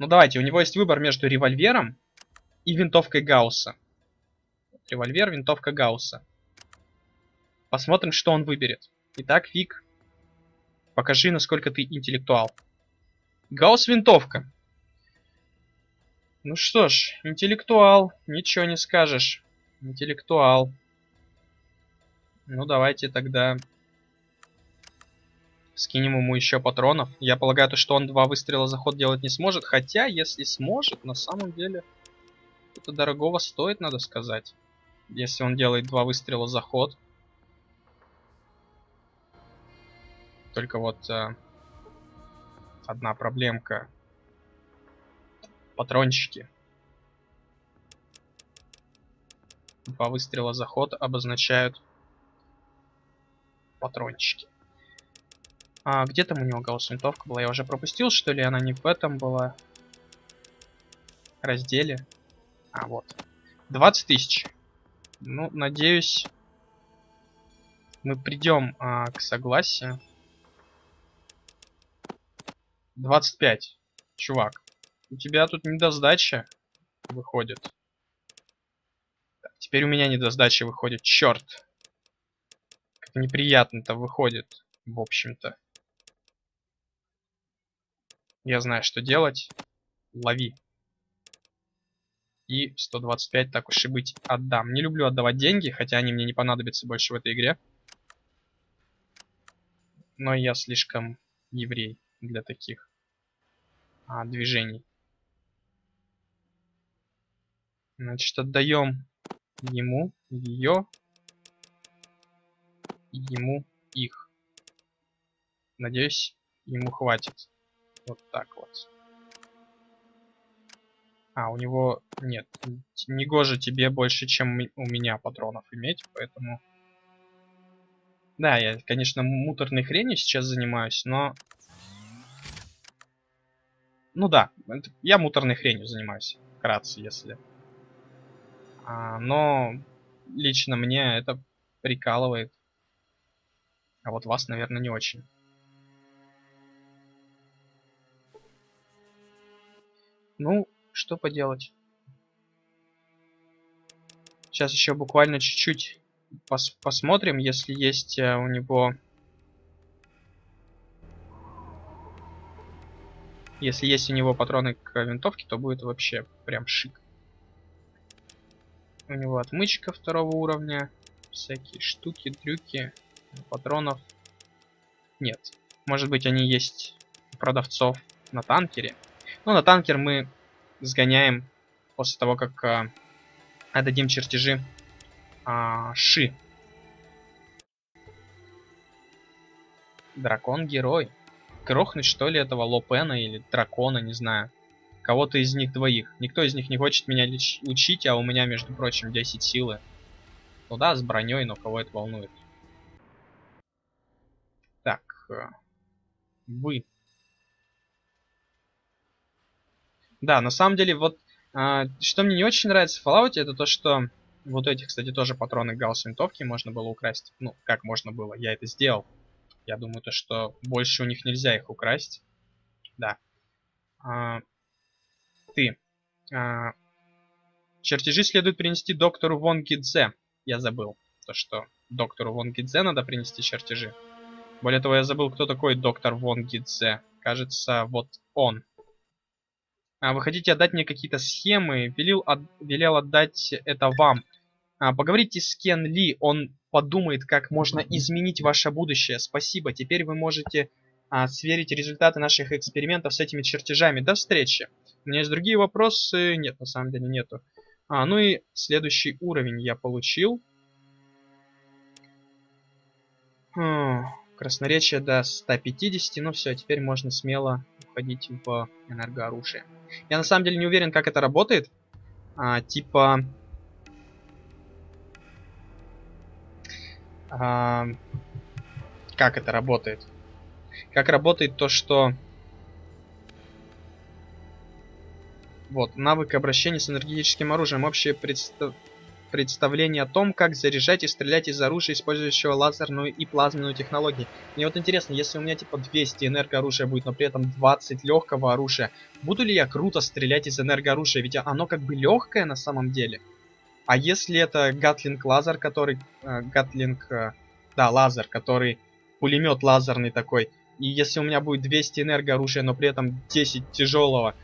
Ну давайте, у него есть выбор между револьвером и винтовкой Гаусса. Револьвер, винтовка Гаусса. Посмотрим, что он выберет. Итак, Вик, покажи, насколько ты интеллектуал. Гаусс винтовка. Ну что ж, интеллектуал, ничего не скажешь. Интеллектуал. Ну давайте тогда скинем ему еще патронов. Я полагаю, то, что он два выстрела за ход делать не сможет. Хотя, если сможет, на самом деле, это дорогого стоит, надо сказать. Если он делает два выстрела за ход. Только вот э, одна проблемка. Патрончики. Два выстрела за ход обозначают патрончики. А, где там у него гаусс-винтовка была? Я уже пропустил, что ли? Она не в этом была разделе. А, вот. 20 тысяч. Ну, надеюсь, мы придем а, к согласию. 25. Чувак, у тебя тут недосдача выходит. Так, теперь у меня недосдача выходит. Черт. Как неприятно-то выходит, в общем-то. Я знаю, что делать. Лови. И 125, так уж и быть, отдам. Не люблю отдавать деньги, хотя они мне не понадобятся больше в этой игре. Но я слишком еврей для таких а, движений. Значит, отдаем ему ее, ему их. Надеюсь, ему хватит. Вот так вот. А, у него нет. Негоже тебе больше, чем у меня патронов иметь, поэтому... Да, я, конечно, муторной хренью сейчас занимаюсь, но ну да, я муторной хренью занимаюсь, вкратце, если. А, но лично мне это прикалывает. А вот вас, наверное, не очень. Ну, что поделать. Сейчас еще буквально чуть-чуть пос посмотрим, если есть э, у него Если есть у него патроны к винтовке, то будет вообще прям шик. У него отмычка второго уровня. Всякие штуки, трюки. Патронов нет. Может быть они есть у продавцов на танкере. Ну, на танкер мы сгоняем после того, как э, отдадим чертежи э, Ши. Дракон-герой грохнуть, что ли, этого Лопена или Дракона, не знаю. Кого-то из них двоих. Никто из них не хочет меня учить, а у меня, между прочим, 10 силы. Ну да, с броней, но кого это волнует. Так. Э, вы. Да, на самом деле, вот а, что мне не очень нравится в Fallout, это то, что вот эти, кстати, тоже патроны гаусс винтовки можно было украсть. Ну, как можно было, я это сделал. Я думаю, то, что больше у них нельзя их украсть. Да. А, ты. А, чертежи следует принести доктору Вон Гидзе. Я забыл. То, что доктору Вон Гидзе надо принести чертежи. Более того, я забыл, кто такой доктор Вон Гидзе. Кажется, вот он. А, вы хотите отдать мне какие-то схемы? Велел, от, велел отдать это вам. А, поговорите с Кен Ли, он подумает, как можно изменить ваше будущее. Спасибо, теперь вы можете а, сверить результаты наших экспериментов с этими чертежами. До встречи. У меня есть другие вопросы? Нет, на самом деле нету. А, ну и следующий уровень я получил. Хм, красноречие до 150. Ну все, теперь можно смело уходить в энергооружие. Я на самом деле не уверен, как это работает. А, типа... Как это работает? Как работает то, что... Вот, навык обращения с энергетическим оружием. Общее представ... представление о том, как заряжать и стрелять из оружия, использующего лазерную и плазменную технологии. Мне вот интересно, если у меня типа 200 энергооружия будет, но при этом 20 легкого оружия, буду ли я круто стрелять из энергооружия? Ведь оно как бы легкое на самом деле. А если это Гатлинг лазер, который... Э, Гатлинг... Э, да, лазер, который... Пулемет лазерный такой. И если у меня будет 200 энергооружия, но при этом 10 тяжелого,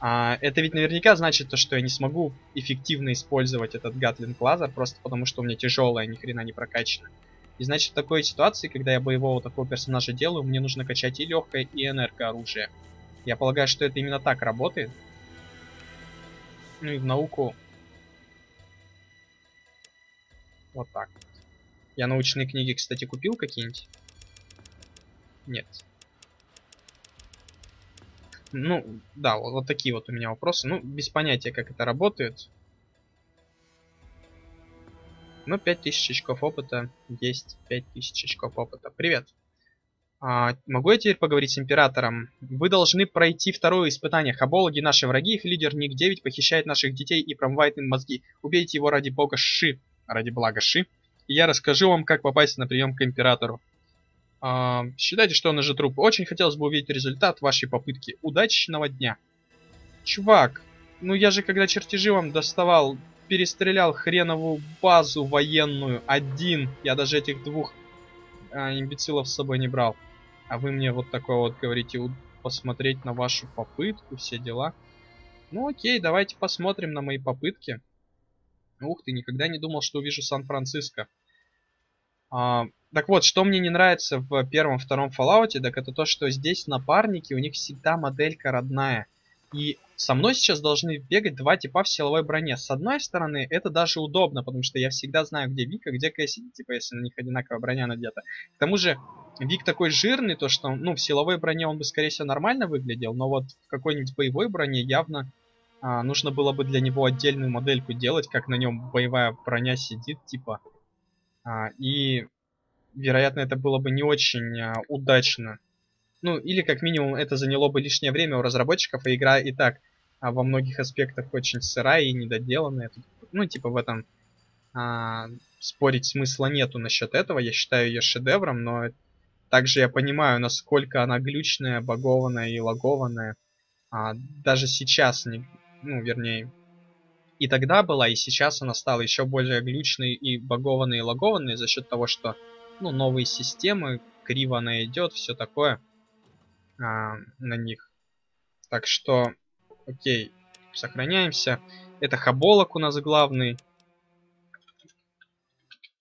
а, это ведь наверняка значит то, что я не смогу эффективно использовать этот Гатлинг лазер, просто потому что у меня тяжелая, ни хрена не прокачана. И значит, в такой ситуации, когда я боевого такого персонажа делаю, мне нужно качать и легкое, и энергооружие. Я полагаю, что это именно так работает. Ну и в науку... Вот так. Я научные книги, кстати, купил какие-нибудь? Нет. Ну, да, вот, вот такие вот у меня вопросы. Ну, без понятия, как это работает. Ну, 5000 очков опыта. Есть 5000 очков опыта. Привет. А, могу я теперь поговорить с Императором? Вы должны пройти второе испытание. Хабологи наши враги, их лидер Ник 9 похищает наших детей и промывает им мозги. Убейте его ради бога Ши. Ради блага Ши. И я расскажу вам, как попасть на прием к Императору. А, считайте, что он уже труп. Очень хотелось бы увидеть результат вашей попытки. Удачного дня. Чувак, ну я же когда чертежи вам доставал, перестрелял хреновую базу военную один. Я даже этих двух а, имбецилов с собой не брал. А вы мне вот такое вот говорите, посмотреть на вашу попытку, все дела. Ну окей, давайте посмотрим на мои попытки. Ух ты, никогда не думал, что увижу Сан-Франциско. А, так вот, что мне не нравится в первом-втором Fallout, так это то, что здесь напарники, у них всегда моделька родная. И со мной сейчас должны бегать два типа в силовой броне. С одной стороны, это даже удобно, потому что я всегда знаю, где Вика, где Кэссиди, типа, если на них одинаковая броня надета. К тому же, Вик такой жирный, то что, ну, в силовой броне он бы, скорее всего, нормально выглядел, но вот в какой-нибудь боевой броне явно а, нужно было бы для него отдельную модельку делать, как на нем боевая броня сидит, типа. А, и, вероятно, это было бы не очень а, удачно. Ну, или как минимум это заняло бы лишнее время у разработчиков, а игра и так а, во многих аспектах очень сырая и недоделанная. Ну, типа в этом а, спорить смысла нету насчет этого. Я считаю ее шедевром, но также я понимаю, насколько она глючная, багованная и лагованная. А, даже сейчас, ну, вернее, и тогда была, и сейчас она стала еще более глючной и багованной и лагованной за счет того, что, ну, новые системы, криво она идет, все такое а, на них. Так что, окей, сохраняемся. Это Хаболок у нас главный.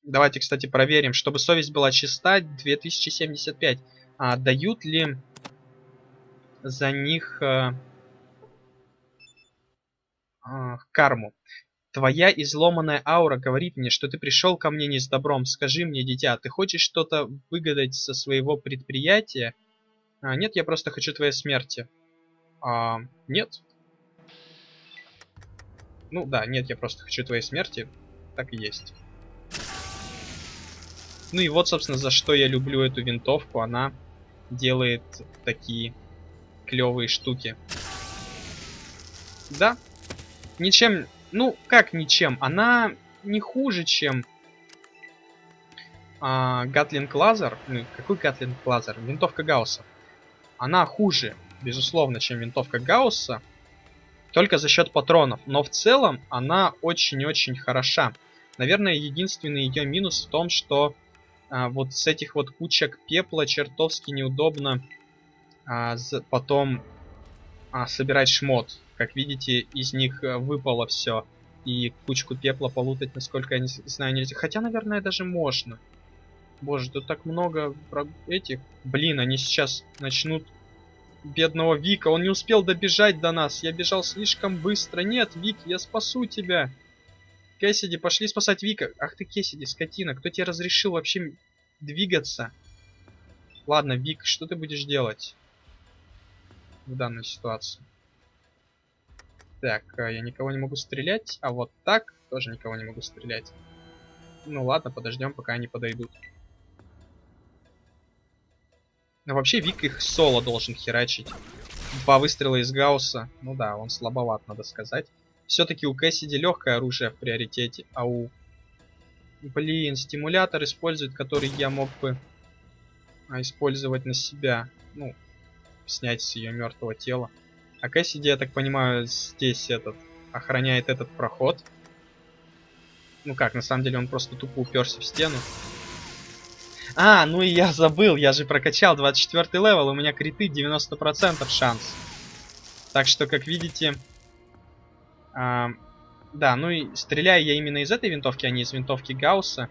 Давайте, кстати, проверим, чтобы совесть была чиста, 2075. А дают ли за них... А, э, карму. Твоя изломанная аура говорит мне, что ты пришел ко мне не с добром. Скажи мне, дитя, ты хочешь что-то выгадать со своего предприятия? А, нет, я просто хочу твоей смерти. А, нет. Ну да, нет, я просто хочу твоей смерти. Так и есть. Ну и вот, собственно, за что я люблю эту винтовку. Она делает такие клевые штуки. Да, ничем... Ну, как ничем? Она не хуже, чем а, Gatling Laser. Ну, какой Gatling Laser? Винтовка Гаусса. Она хуже, безусловно, чем винтовка Гаусса. Только за счет патронов. Но в целом она очень-очень хороша. Наверное, единственный ее минус в том, что а, вот с этих вот кучек пепла чертовски неудобно а, потом а, собирать шмот. Как видите, из них а, выпало все. И кучку пепла полутать, насколько я не знаю, нельзя. Хотя, наверное, даже можно. Боже, тут так много этих. Блин, они сейчас начнут бедного Вика. Он не успел добежать до нас. Я бежал слишком быстро. Нет, Вик, я спасу тебя. Кэссиди, пошли спасать Вика. Ах ты, Кэссиди, скотина. Кто тебе разрешил вообще двигаться? Ладно, Вик, что ты будешь делать в данной ситуации? Так, э, я никого не могу стрелять. А вот так тоже никого не могу стрелять. Ну ладно, подождем, пока они подойдут. Но вообще Вик их соло должен херачить. Два выстрела из Гаусса. Ну да, он слабоват, надо сказать. Все-таки у Кэссиди легкое оружие в приоритете, а у... Блин, стимулятор использует, который я мог бы а, использовать на себя. Ну, снять с ее мертвого тела. А Кэссиди, я так понимаю, здесь этот охраняет этот проход. Ну как, на самом деле он просто тупо уперся в стену. А, ну и я забыл, я же прокачал 24 level, у меня криты 90% шанс. Так что, как видите... А, да, ну и стреляю я именно из этой винтовки, а не из винтовки Гаусса.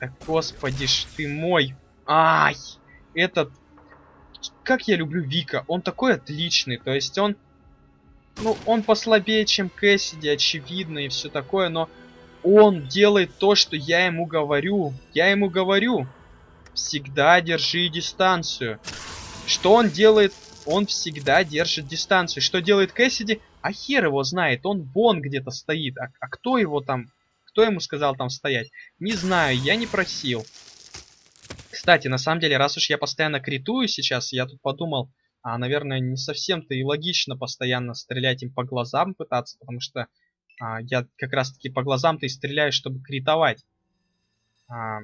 Да господи ж ты мой. Ай! Этот... Как я люблю Вика, он такой отличный, то есть он... Ну, он послабее, чем Кэссиди, очевидно, и все такое, но он делает то, что я ему говорю. Я ему говорю. Всегда держи дистанцию. Что он делает? Он всегда держит дистанцию. Что делает Кэссиди? А хер его знает. Он вон где-то стоит. А, а кто его там... Кто ему сказал там стоять? Не знаю, я не просил. Кстати, на самом деле, раз уж я постоянно критую сейчас, я тут подумал, а, наверное, не совсем-то и логично постоянно стрелять им по глазам пытаться, потому что а, я как раз таки по глазам-то и стреляю, чтобы критовать. А,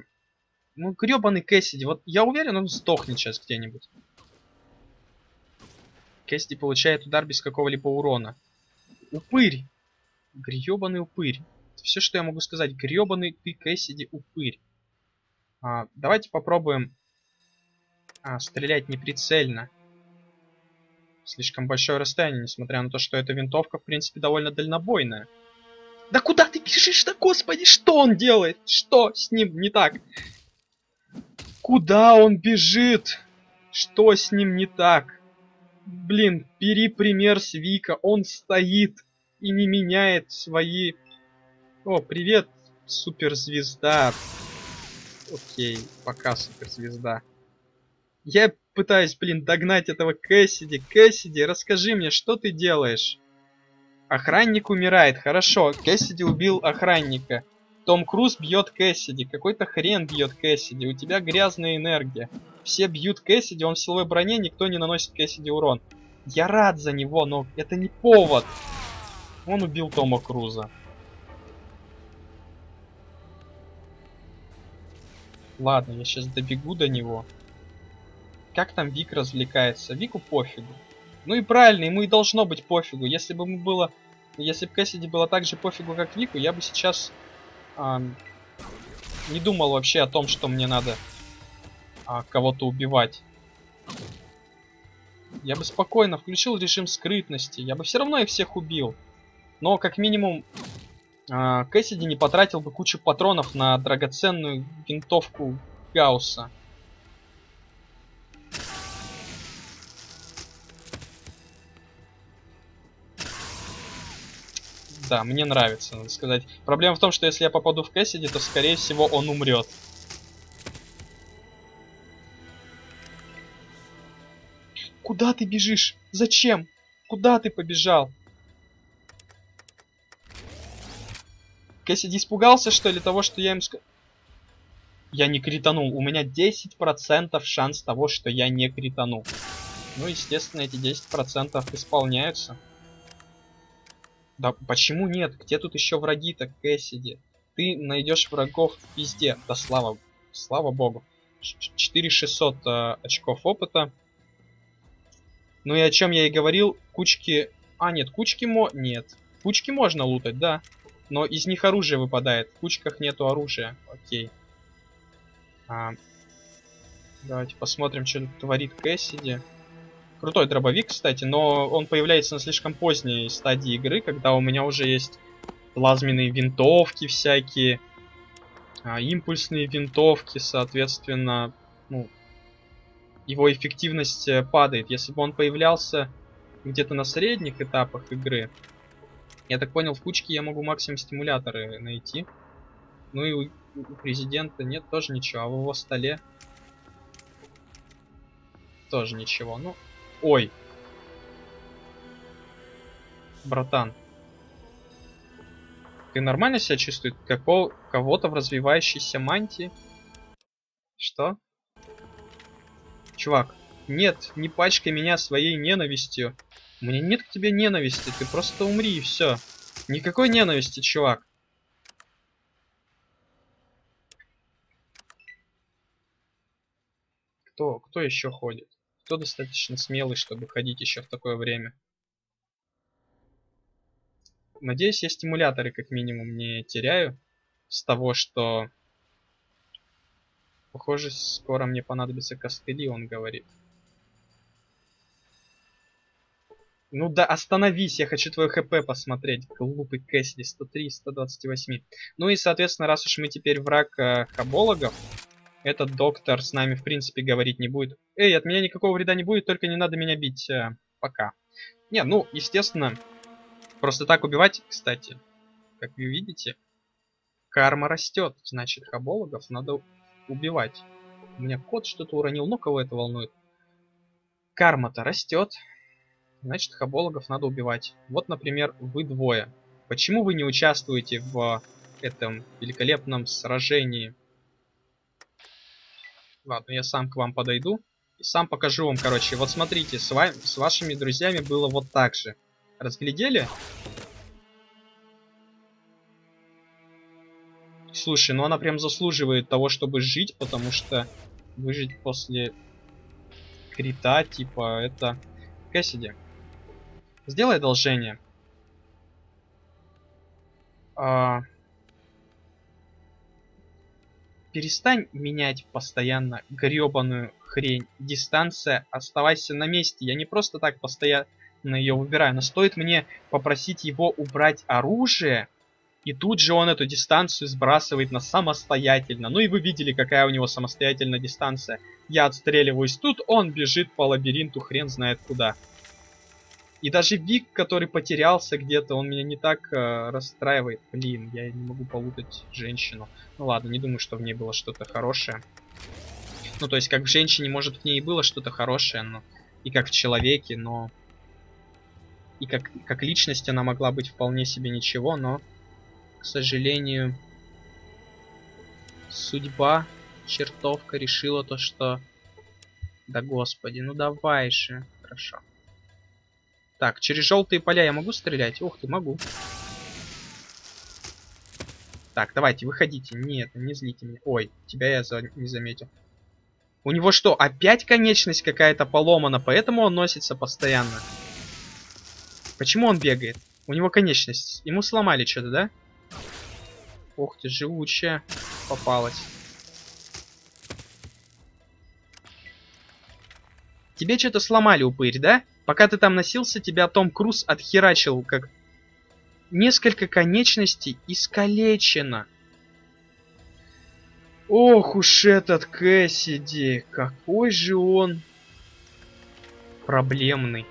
ну, гребаный Кэссиди. Вот я уверен, он сдохнет сейчас где-нибудь. Кэссиди получает удар без какого-либо урона. Упырь! Гребаный упырь. Все, что я могу сказать. Гребаный ты, Кэссиди, упырь. А, давайте попробуем а, стрелять неприцельно слишком большое расстояние, несмотря на то, что эта винтовка, в принципе, довольно дальнобойная. Да куда ты бежишь-то, господи, что он делает? Что с ним не так? Куда он бежит? Что с ним не так? Блин, бери пример с Вика, он стоит и не меняет свои... О, привет, суперзвезда. Окей, пока суперзвезда. Я пытаюсь, блин, догнать этого Кэссиди. Кэссиди, расскажи мне, что ты делаешь? Охранник умирает. Хорошо, Кэссиди убил охранника. Том Круз бьет Кэссиди. Какой-то хрен бьет Кэссиди. У тебя грязная энергия. Все бьют Кэссиди, он в силовой броне, никто не наносит Кэссиди урон. Я рад за него, но это не повод. Он убил Тома Круза. Ладно, я сейчас добегу до него. Как там Вик развлекается? Вику пофигу. Ну и правильно, ему и должно быть пофигу. Если бы ему было... Если бы Кэссиди было так же пофигу, как Вику, я бы сейчас... Эм, не думал вообще о том, что мне надо а, кого-то убивать. Я бы спокойно включил режим скрытности. Я бы все равно их всех убил. Но, как минимум, Кэссиди не потратил бы кучу патронов на драгоценную винтовку Гаусса. да, мне нравится, надо сказать. Проблема в том, что если я попаду в Кэссиди, то, скорее всего, он умрет. Куда ты бежишь? Зачем? Куда ты побежал? Кэссиди испугался, что ли, того, что я им? Я не кританул. У меня 10% шанс того, что я не кританул. Ну, естественно, эти 10% исполняются. Да почему нет? Где тут еще враги-то, Кэссиди? Ты найдешь врагов везде. Да слава, слава богу. 4600 э, очков опыта. Ну и о чем я и говорил, кучки... А, нет, кучки мо... Нет. Кучки можно лутать, да. Но из них оружие выпадает. В кучках нету оружия. Окей. А, давайте посмотрим, что творит Кэссиди. Крутой дробовик, кстати, но он появляется на слишком поздней стадии игры, когда у меня уже есть плазменные винтовки всякие, а, импульсные винтовки, соответственно, ну, его эффективность э, падает. Если бы он появлялся где-то на средних этапах игры, я так понял, в кучке я могу максимум стимуляторы найти. Ну и у, у президента нет тоже ничего, а в его столе тоже ничего. Ну, ой. Братан, ты нормально себя чувствуешь? Какого, кого-то в развивающейся мантии? Что? Чувак, нет, не пачкай меня своей ненавистью. У меня нет к тебе ненависти, ты просто умри и все. Никакой ненависти, чувак. Кто, кто еще ходит? Кто достаточно смелый, чтобы ходить еще в такое время? Надеюсь, я стимуляторы как минимум не теряю с того, что... Похоже, скоро мне понадобится костыли, он говорит. Ну да, остановись, я хочу твое хп посмотреть. Глупый Кэссиди, 103, 128. Ну и, соответственно, раз уж мы теперь враг э, хабологов, этот доктор с нами, в принципе, говорить не будет. Эй, от меня никакого вреда не будет, только не надо меня бить. Э, пока. Не, ну, естественно, Просто так убивать, кстати, как вы видите, карма растет. Значит, хабологов надо убивать. У меня кот что-то уронил, но кого это волнует? Карма-то растет. Значит, хабологов надо убивать. Вот, например, вы двое. Почему вы не участвуете в этом великолепном сражении? Ладно, я сам к вам подойду. И сам покажу вам, короче. Вот смотрите, с, вами, с вашими друзьями было вот так же. Разглядели? Слушай, ну она прям заслуживает того, чтобы жить, потому что выжить после крита, типа, это... Кэссиди, сделай одолжение. А... Перестань менять постоянно гребаную хрень. Дистанция, оставайся на месте. Я не просто так постоянно ее выбираю. Но стоит мне попросить его убрать оружие, и тут же он эту дистанцию сбрасывает на самостоятельно. Ну и вы видели, какая у него самостоятельная дистанция. Я отстреливаюсь тут, он бежит по лабиринту хрен знает куда. И даже Вик, который потерялся где-то, он меня не так э, расстраивает. Блин, я не могу полутать женщину. Ну ладно, не думаю, что в ней было что-то хорошее. Ну, то есть, как в женщине, может, в ней и было что-то хорошее, но... И как в человеке, но и как, как личность она могла быть вполне себе ничего, но, к сожалению, судьба, чертовка решила то, что... Да господи, ну давай же. Хорошо. Так, через желтые поля я могу стрелять? Ух ты, могу. Так, давайте, выходите. Нет, не злите меня. Ой, тебя я за... не заметил. У него что, опять конечность какая-то поломана, поэтому он носится постоянно? Почему он бегает? У него конечность. Ему сломали что-то, да? Ох ты, живучая попалась. Тебе что-то сломали, упырь, да? Пока ты там носился, тебя Том Круз отхерачил, как... Несколько конечностей искалечено. Ох уж этот Кэссиди, какой же он проблемный.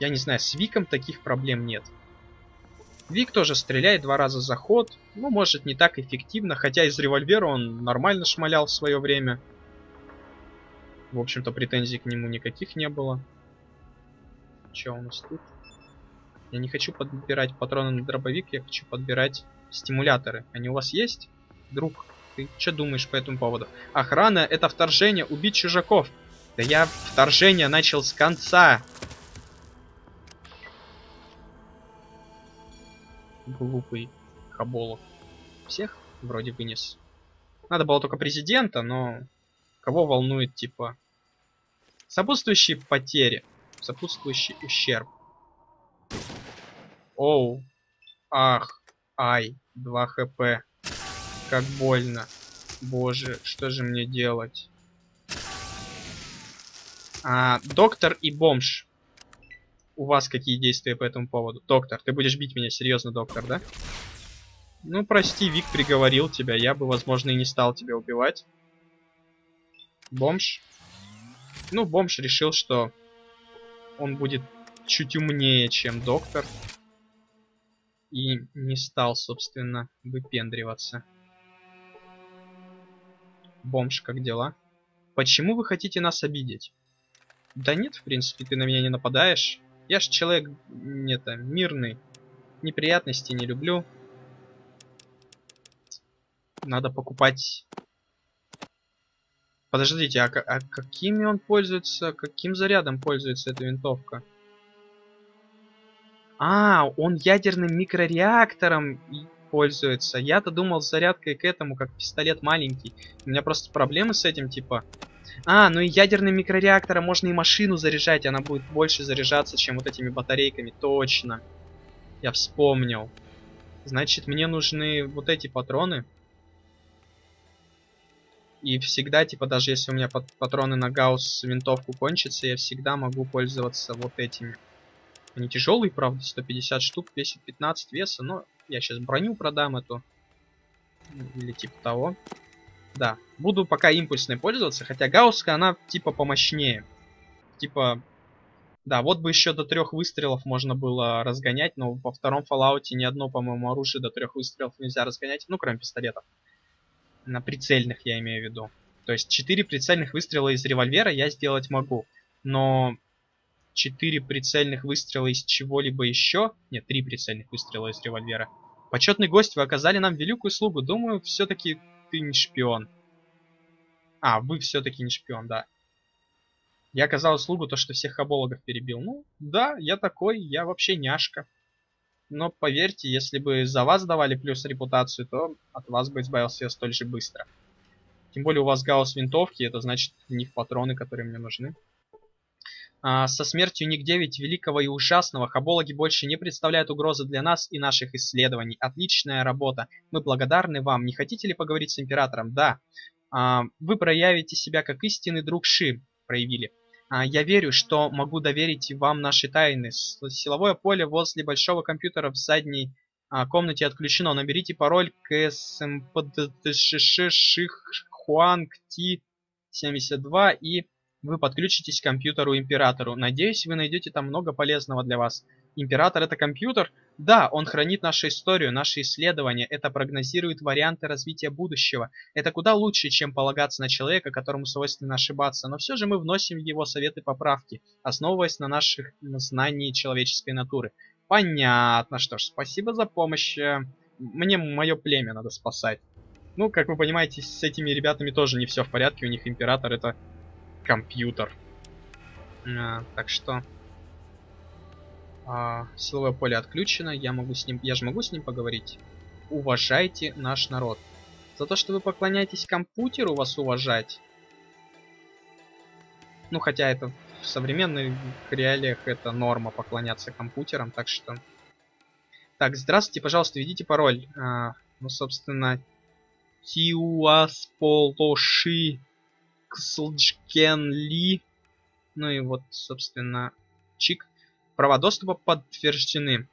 Я не знаю, с Виком таких проблем нет. Вик тоже стреляет два раза за ход. Ну, может, не так эффективно, хотя из револьвера он нормально шмалял в свое время. В общем-то, претензий к нему никаких не было. Что у нас тут? Я не хочу подбирать патроны на дробовик, я хочу подбирать стимуляторы. Они у вас есть? Друг, ты что думаешь по этому поводу? Охрана — это вторжение, убить чужаков. Да я вторжение начал с конца. глупый Хаболов. Всех вроде вынес. Надо было только президента, но кого волнует, типа, сопутствующие потери, сопутствующий ущерб. Оу. Ах. Ай. 2 хп. Как больно. Боже, что же мне делать? А, доктор и бомж. У вас какие действия по этому поводу? Доктор, ты будешь бить меня, серьезно, доктор, да? Ну, прости, Вик приговорил тебя. Я бы, возможно, и не стал тебя убивать. Бомж. Ну, бомж решил, что он будет чуть умнее, чем доктор. И не стал, собственно, выпендриваться. Бомж, как дела? Почему вы хотите нас обидеть? Да нет, в принципе, ты на меня не нападаешь. Я ж человек, это, мирный. Неприятностей не люблю. Надо покупать... Подождите, а, а какими он пользуется? Каким зарядом пользуется эта винтовка? А, он ядерным микрореактором пользуется. Я-то думал с зарядкой к этому, как пистолет маленький. У меня просто проблемы с этим, типа... А, ну и ядерным микрореактором можно и машину заряжать, она будет больше заряжаться, чем вот этими батарейками. Точно. Я вспомнил. Значит, мне нужны вот эти патроны. И всегда, типа, даже если у меня пат патроны на гаусс винтовку кончатся, я всегда могу пользоваться вот этими. Они тяжелые, правда, 150 штук, весит 15 веса, но я сейчас броню продам эту. Или типа того. Да, буду пока импульсной пользоваться, хотя гаусска, она типа помощнее. Типа, да, вот бы еще до трех выстрелов можно было разгонять, но во втором Fallout ни одно, по-моему, оружие до трех выстрелов нельзя разгонять, ну, кроме пистолетов. На прицельных я имею в виду. То есть четыре прицельных выстрела из револьвера я сделать могу, но четыре прицельных выстрела из чего-либо еще, нет, три прицельных выстрела из револьвера. Почетный гость, вы оказали нам великую услугу. Думаю, все-таки ты не шпион. А, вы все-таки не шпион, да. Я оказал услугу то, что всех хабологов перебил. Ну, да, я такой, я вообще няшка. Но поверьте, если бы за вас давали плюс репутацию, то от вас бы избавился я столь же быстро. Тем более у вас гаусс винтовки, это значит в них патроны, которые мне нужны. А, со смертью Ник-9 великого и ужасного хабологи больше не представляют угрозы для нас и наших исследований. Отличная работа. Мы благодарны вам. Не хотите ли поговорить с Императором? Да. А, вы проявите себя как истинный друг Ши. Проявили. А, я верю, что могу доверить вам наши тайны. Силовое поле возле большого компьютера в задней комнате отключено. Наберите пароль КСМПДШХуанг-Ти72 и вы подключитесь к компьютеру Императору. Надеюсь, вы найдете там много полезного для вас. Император это компьютер? Да, он хранит нашу историю, наши исследования, это прогнозирует варианты развития будущего. Это куда лучше, чем полагаться на человека, которому свойственно ошибаться, но все же мы вносим в его советы поправки, основываясь на наших знании человеческой натуры. Понятно, что ж, спасибо за помощь. Мне мое племя надо спасать. Ну, как вы понимаете, с этими ребятами тоже не все в порядке, у них император это компьютер. А, так что... А, силовое поле отключено, я могу с ним... Я же могу с ним поговорить? Уважайте наш народ. За то, что вы поклоняетесь компьютеру, вас уважать. Ну, хотя это в современных реалиях это норма поклоняться компьютерам, так что... Так, здравствуйте, пожалуйста, введите пароль. А, ну, собственно, Тиуасполоши Кслджкен Ли. Ну и вот, собственно, чик. Права доступа подтверждены.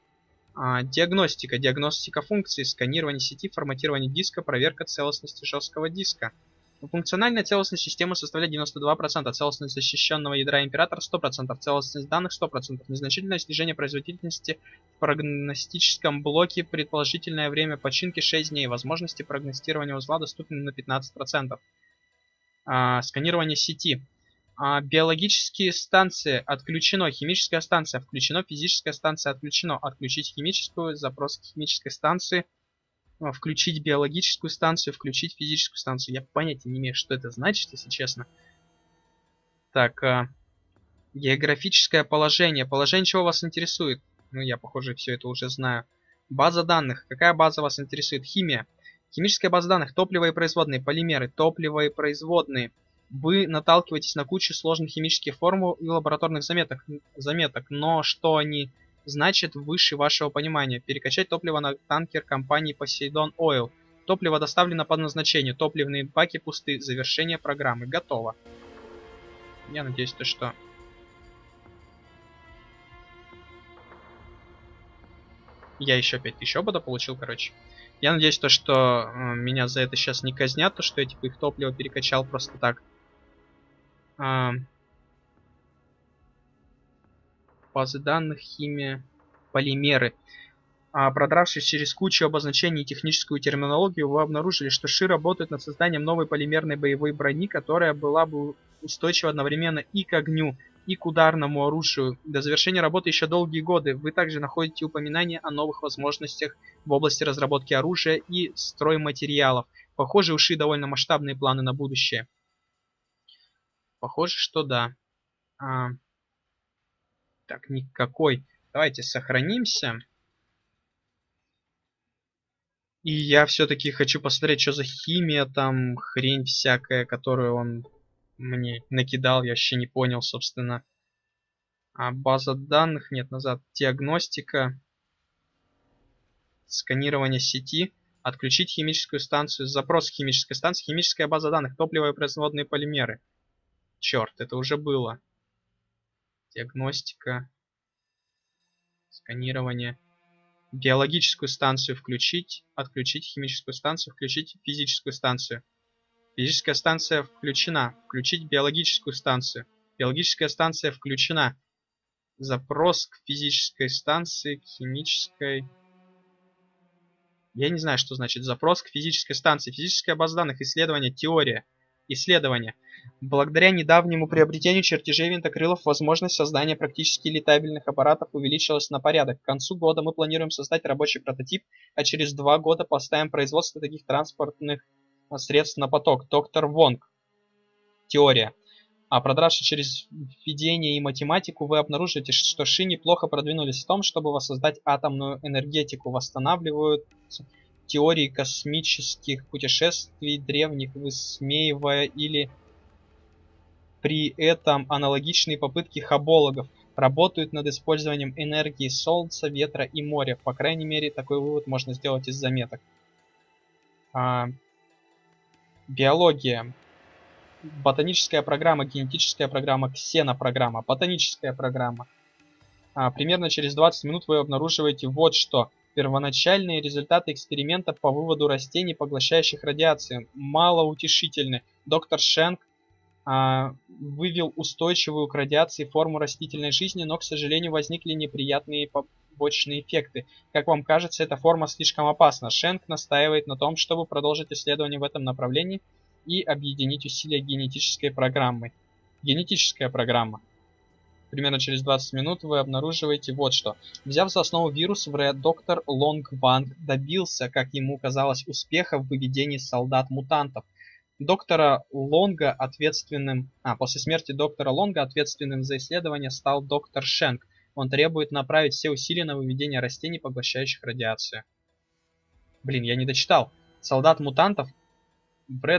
А, диагностика. Диагностика функций, сканирование сети, форматирование диска, проверка целостности жесткого диска. Функциональная целостность системы составляет 92%, целостность защищенного ядра Императора 100%, целостность данных 100%, незначительное снижение производительности в прогностическом блоке, предположительное время починки 6 дней, возможности прогностирования узла доступны на 15% а, сканирование сети. А, биологические станции отключено, химическая станция включено, физическая станция отключено. Отключить химическую, запрос к химической станции, а, включить биологическую станцию, включить физическую станцию. Я понятия не имею, что это значит, если честно. Так, а, географическое положение. Положение чего вас интересует? Ну, я, похоже, все это уже знаю. База данных. Какая база вас интересует? Химия. Химическая база данных, топливо и производные, полимеры, топливо и производные. Вы наталкиваетесь на кучу сложных химических формул и лабораторных заметок, заметок, но что они значит выше вашего понимания. Перекачать топливо на танкер компании Poseidon Oil. Топливо доставлено по назначению. Топливные баки пусты. Завершение программы. Готово. Я надеюсь, то, что... Я еще 5000 обода получил, короче. Я надеюсь, то, что э, меня за это сейчас не казнят, то, что я типа их топливо перекачал просто так. А, базы данных, химия, полимеры. А продравшись через кучу обозначений и техническую терминологию, вы обнаружили, что ШИ работает над созданием новой полимерной боевой брони, которая была бы устойчива одновременно и к огню, и к ударному оружию. До завершения работы еще долгие годы. Вы также находите упоминания о новых возможностях в области разработки оружия и стройматериалов. Похоже, у ШИ довольно масштабные планы на будущее. Похоже, что да. А... Так, никакой. Давайте сохранимся. И я все-таки хочу посмотреть, что за химия там, хрень всякая, которую он мне накидал, я вообще не понял, собственно. А база данных, нет, назад. Диагностика, сканирование сети, отключить химическую станцию, запрос химической станции, химическая база данных, топливо и производные полимеры. Черт, это уже было. Диагностика, сканирование биологическую станцию включить, отключить химическую станцию, включить физическую станцию. Физическая станция включена. Включить биологическую станцию. Биологическая станция включена. Запрос к физической станции, к химической... Я не знаю, что значит запрос к физической станции. Физическая база данных, исследование, теория. Исследование. Благодаря недавнему приобретению чертежей винтокрылов возможность создания практически летабельных аппаратов увеличилась на порядок. К концу года мы планируем создать рабочий прототип, а через два года поставим производство таких транспортных средств на поток. Доктор Вонг. Теория. А продравшись через введение и математику, вы обнаружите, что Ши неплохо продвинулись в том, чтобы воссоздать атомную энергетику. Восстанавливают теории космических путешествий древних, высмеивая или при этом аналогичные попытки хабологов работают над использованием энергии солнца, ветра и моря. По крайней мере, такой вывод можно сделать из заметок. А, биология. Ботаническая программа, генетическая программа, ксенопрограмма, ботаническая программа. А, примерно через 20 минут вы обнаруживаете вот что. Первоначальные результаты эксперимента по выводу растений, поглощающих радиацию, малоутешительны. Доктор Шенк а, вывел устойчивую к радиации форму растительной жизни, но, к сожалению, возникли неприятные побочные эффекты. Как вам кажется, эта форма слишком опасна. Шенк настаивает на том, чтобы продолжить исследование в этом направлении и объединить усилия генетической программы. Генетическая программа. Примерно через 20 минут вы обнаруживаете вот что. Взяв за основу вирус, доктор Лонг Ванг добился, как ему казалось, успеха в выведении солдат-мутантов – доктора Лонга ответственным... А, после смерти доктора Лонга ответственным за исследование стал доктор Шенк. Он требует направить все усилия на выведение растений, поглощающих радиацию. Блин, я не дочитал. Солдат-мутантов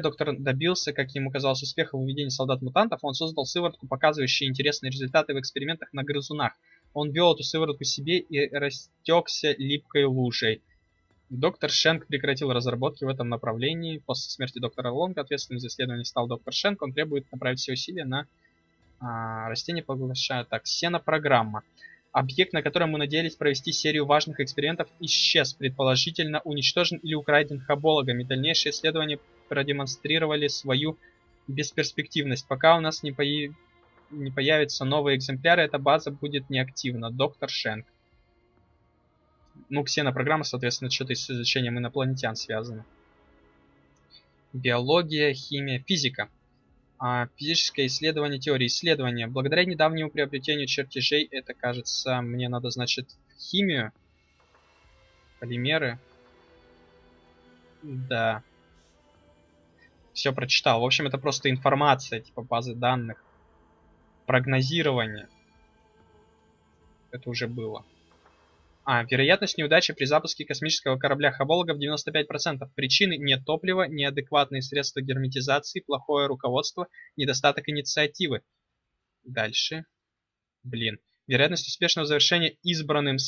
доктор добился, как ему казалось, успеха в выведении солдат-мутантов. Он создал сыворотку, показывающую интересные результаты в экспериментах на грызунах. Он ввел эту сыворотку себе и растекся липкой лужей. Доктор Шенк прекратил разработки в этом направлении. После смерти доктора Лонга ответственным за исследование стал доктор Шенк. Он требует направить все усилия на а, растения, поглощая так, сенопрограмма. Объект, на котором мы надеялись провести серию важных экспериментов, исчез, предположительно уничтожен или украден хабологами. Дальнейшие исследования продемонстрировали свою бесперспективность. Пока у нас не, появ... не появятся новые экземпляры, эта база будет неактивна. Доктор Шенк. Ну, ксенопрограмма, соответственно, что-то с изучением инопланетян связано. Биология, химия, физика. А, физическое исследование теории. Исследования. Благодаря недавнему приобретению чертежей, это, кажется, мне надо, значит, химию. Полимеры. Да. Все прочитал. В общем, это просто информация, типа базы данных. Прогнозирование. Это уже было. А, вероятность неудачи при запуске космического корабля Хаболога в 95%. Причины нет топлива, неадекватные средства герметизации, плохое руководство, недостаток инициативы. Дальше. Блин. Вероятность успешного завершения избранным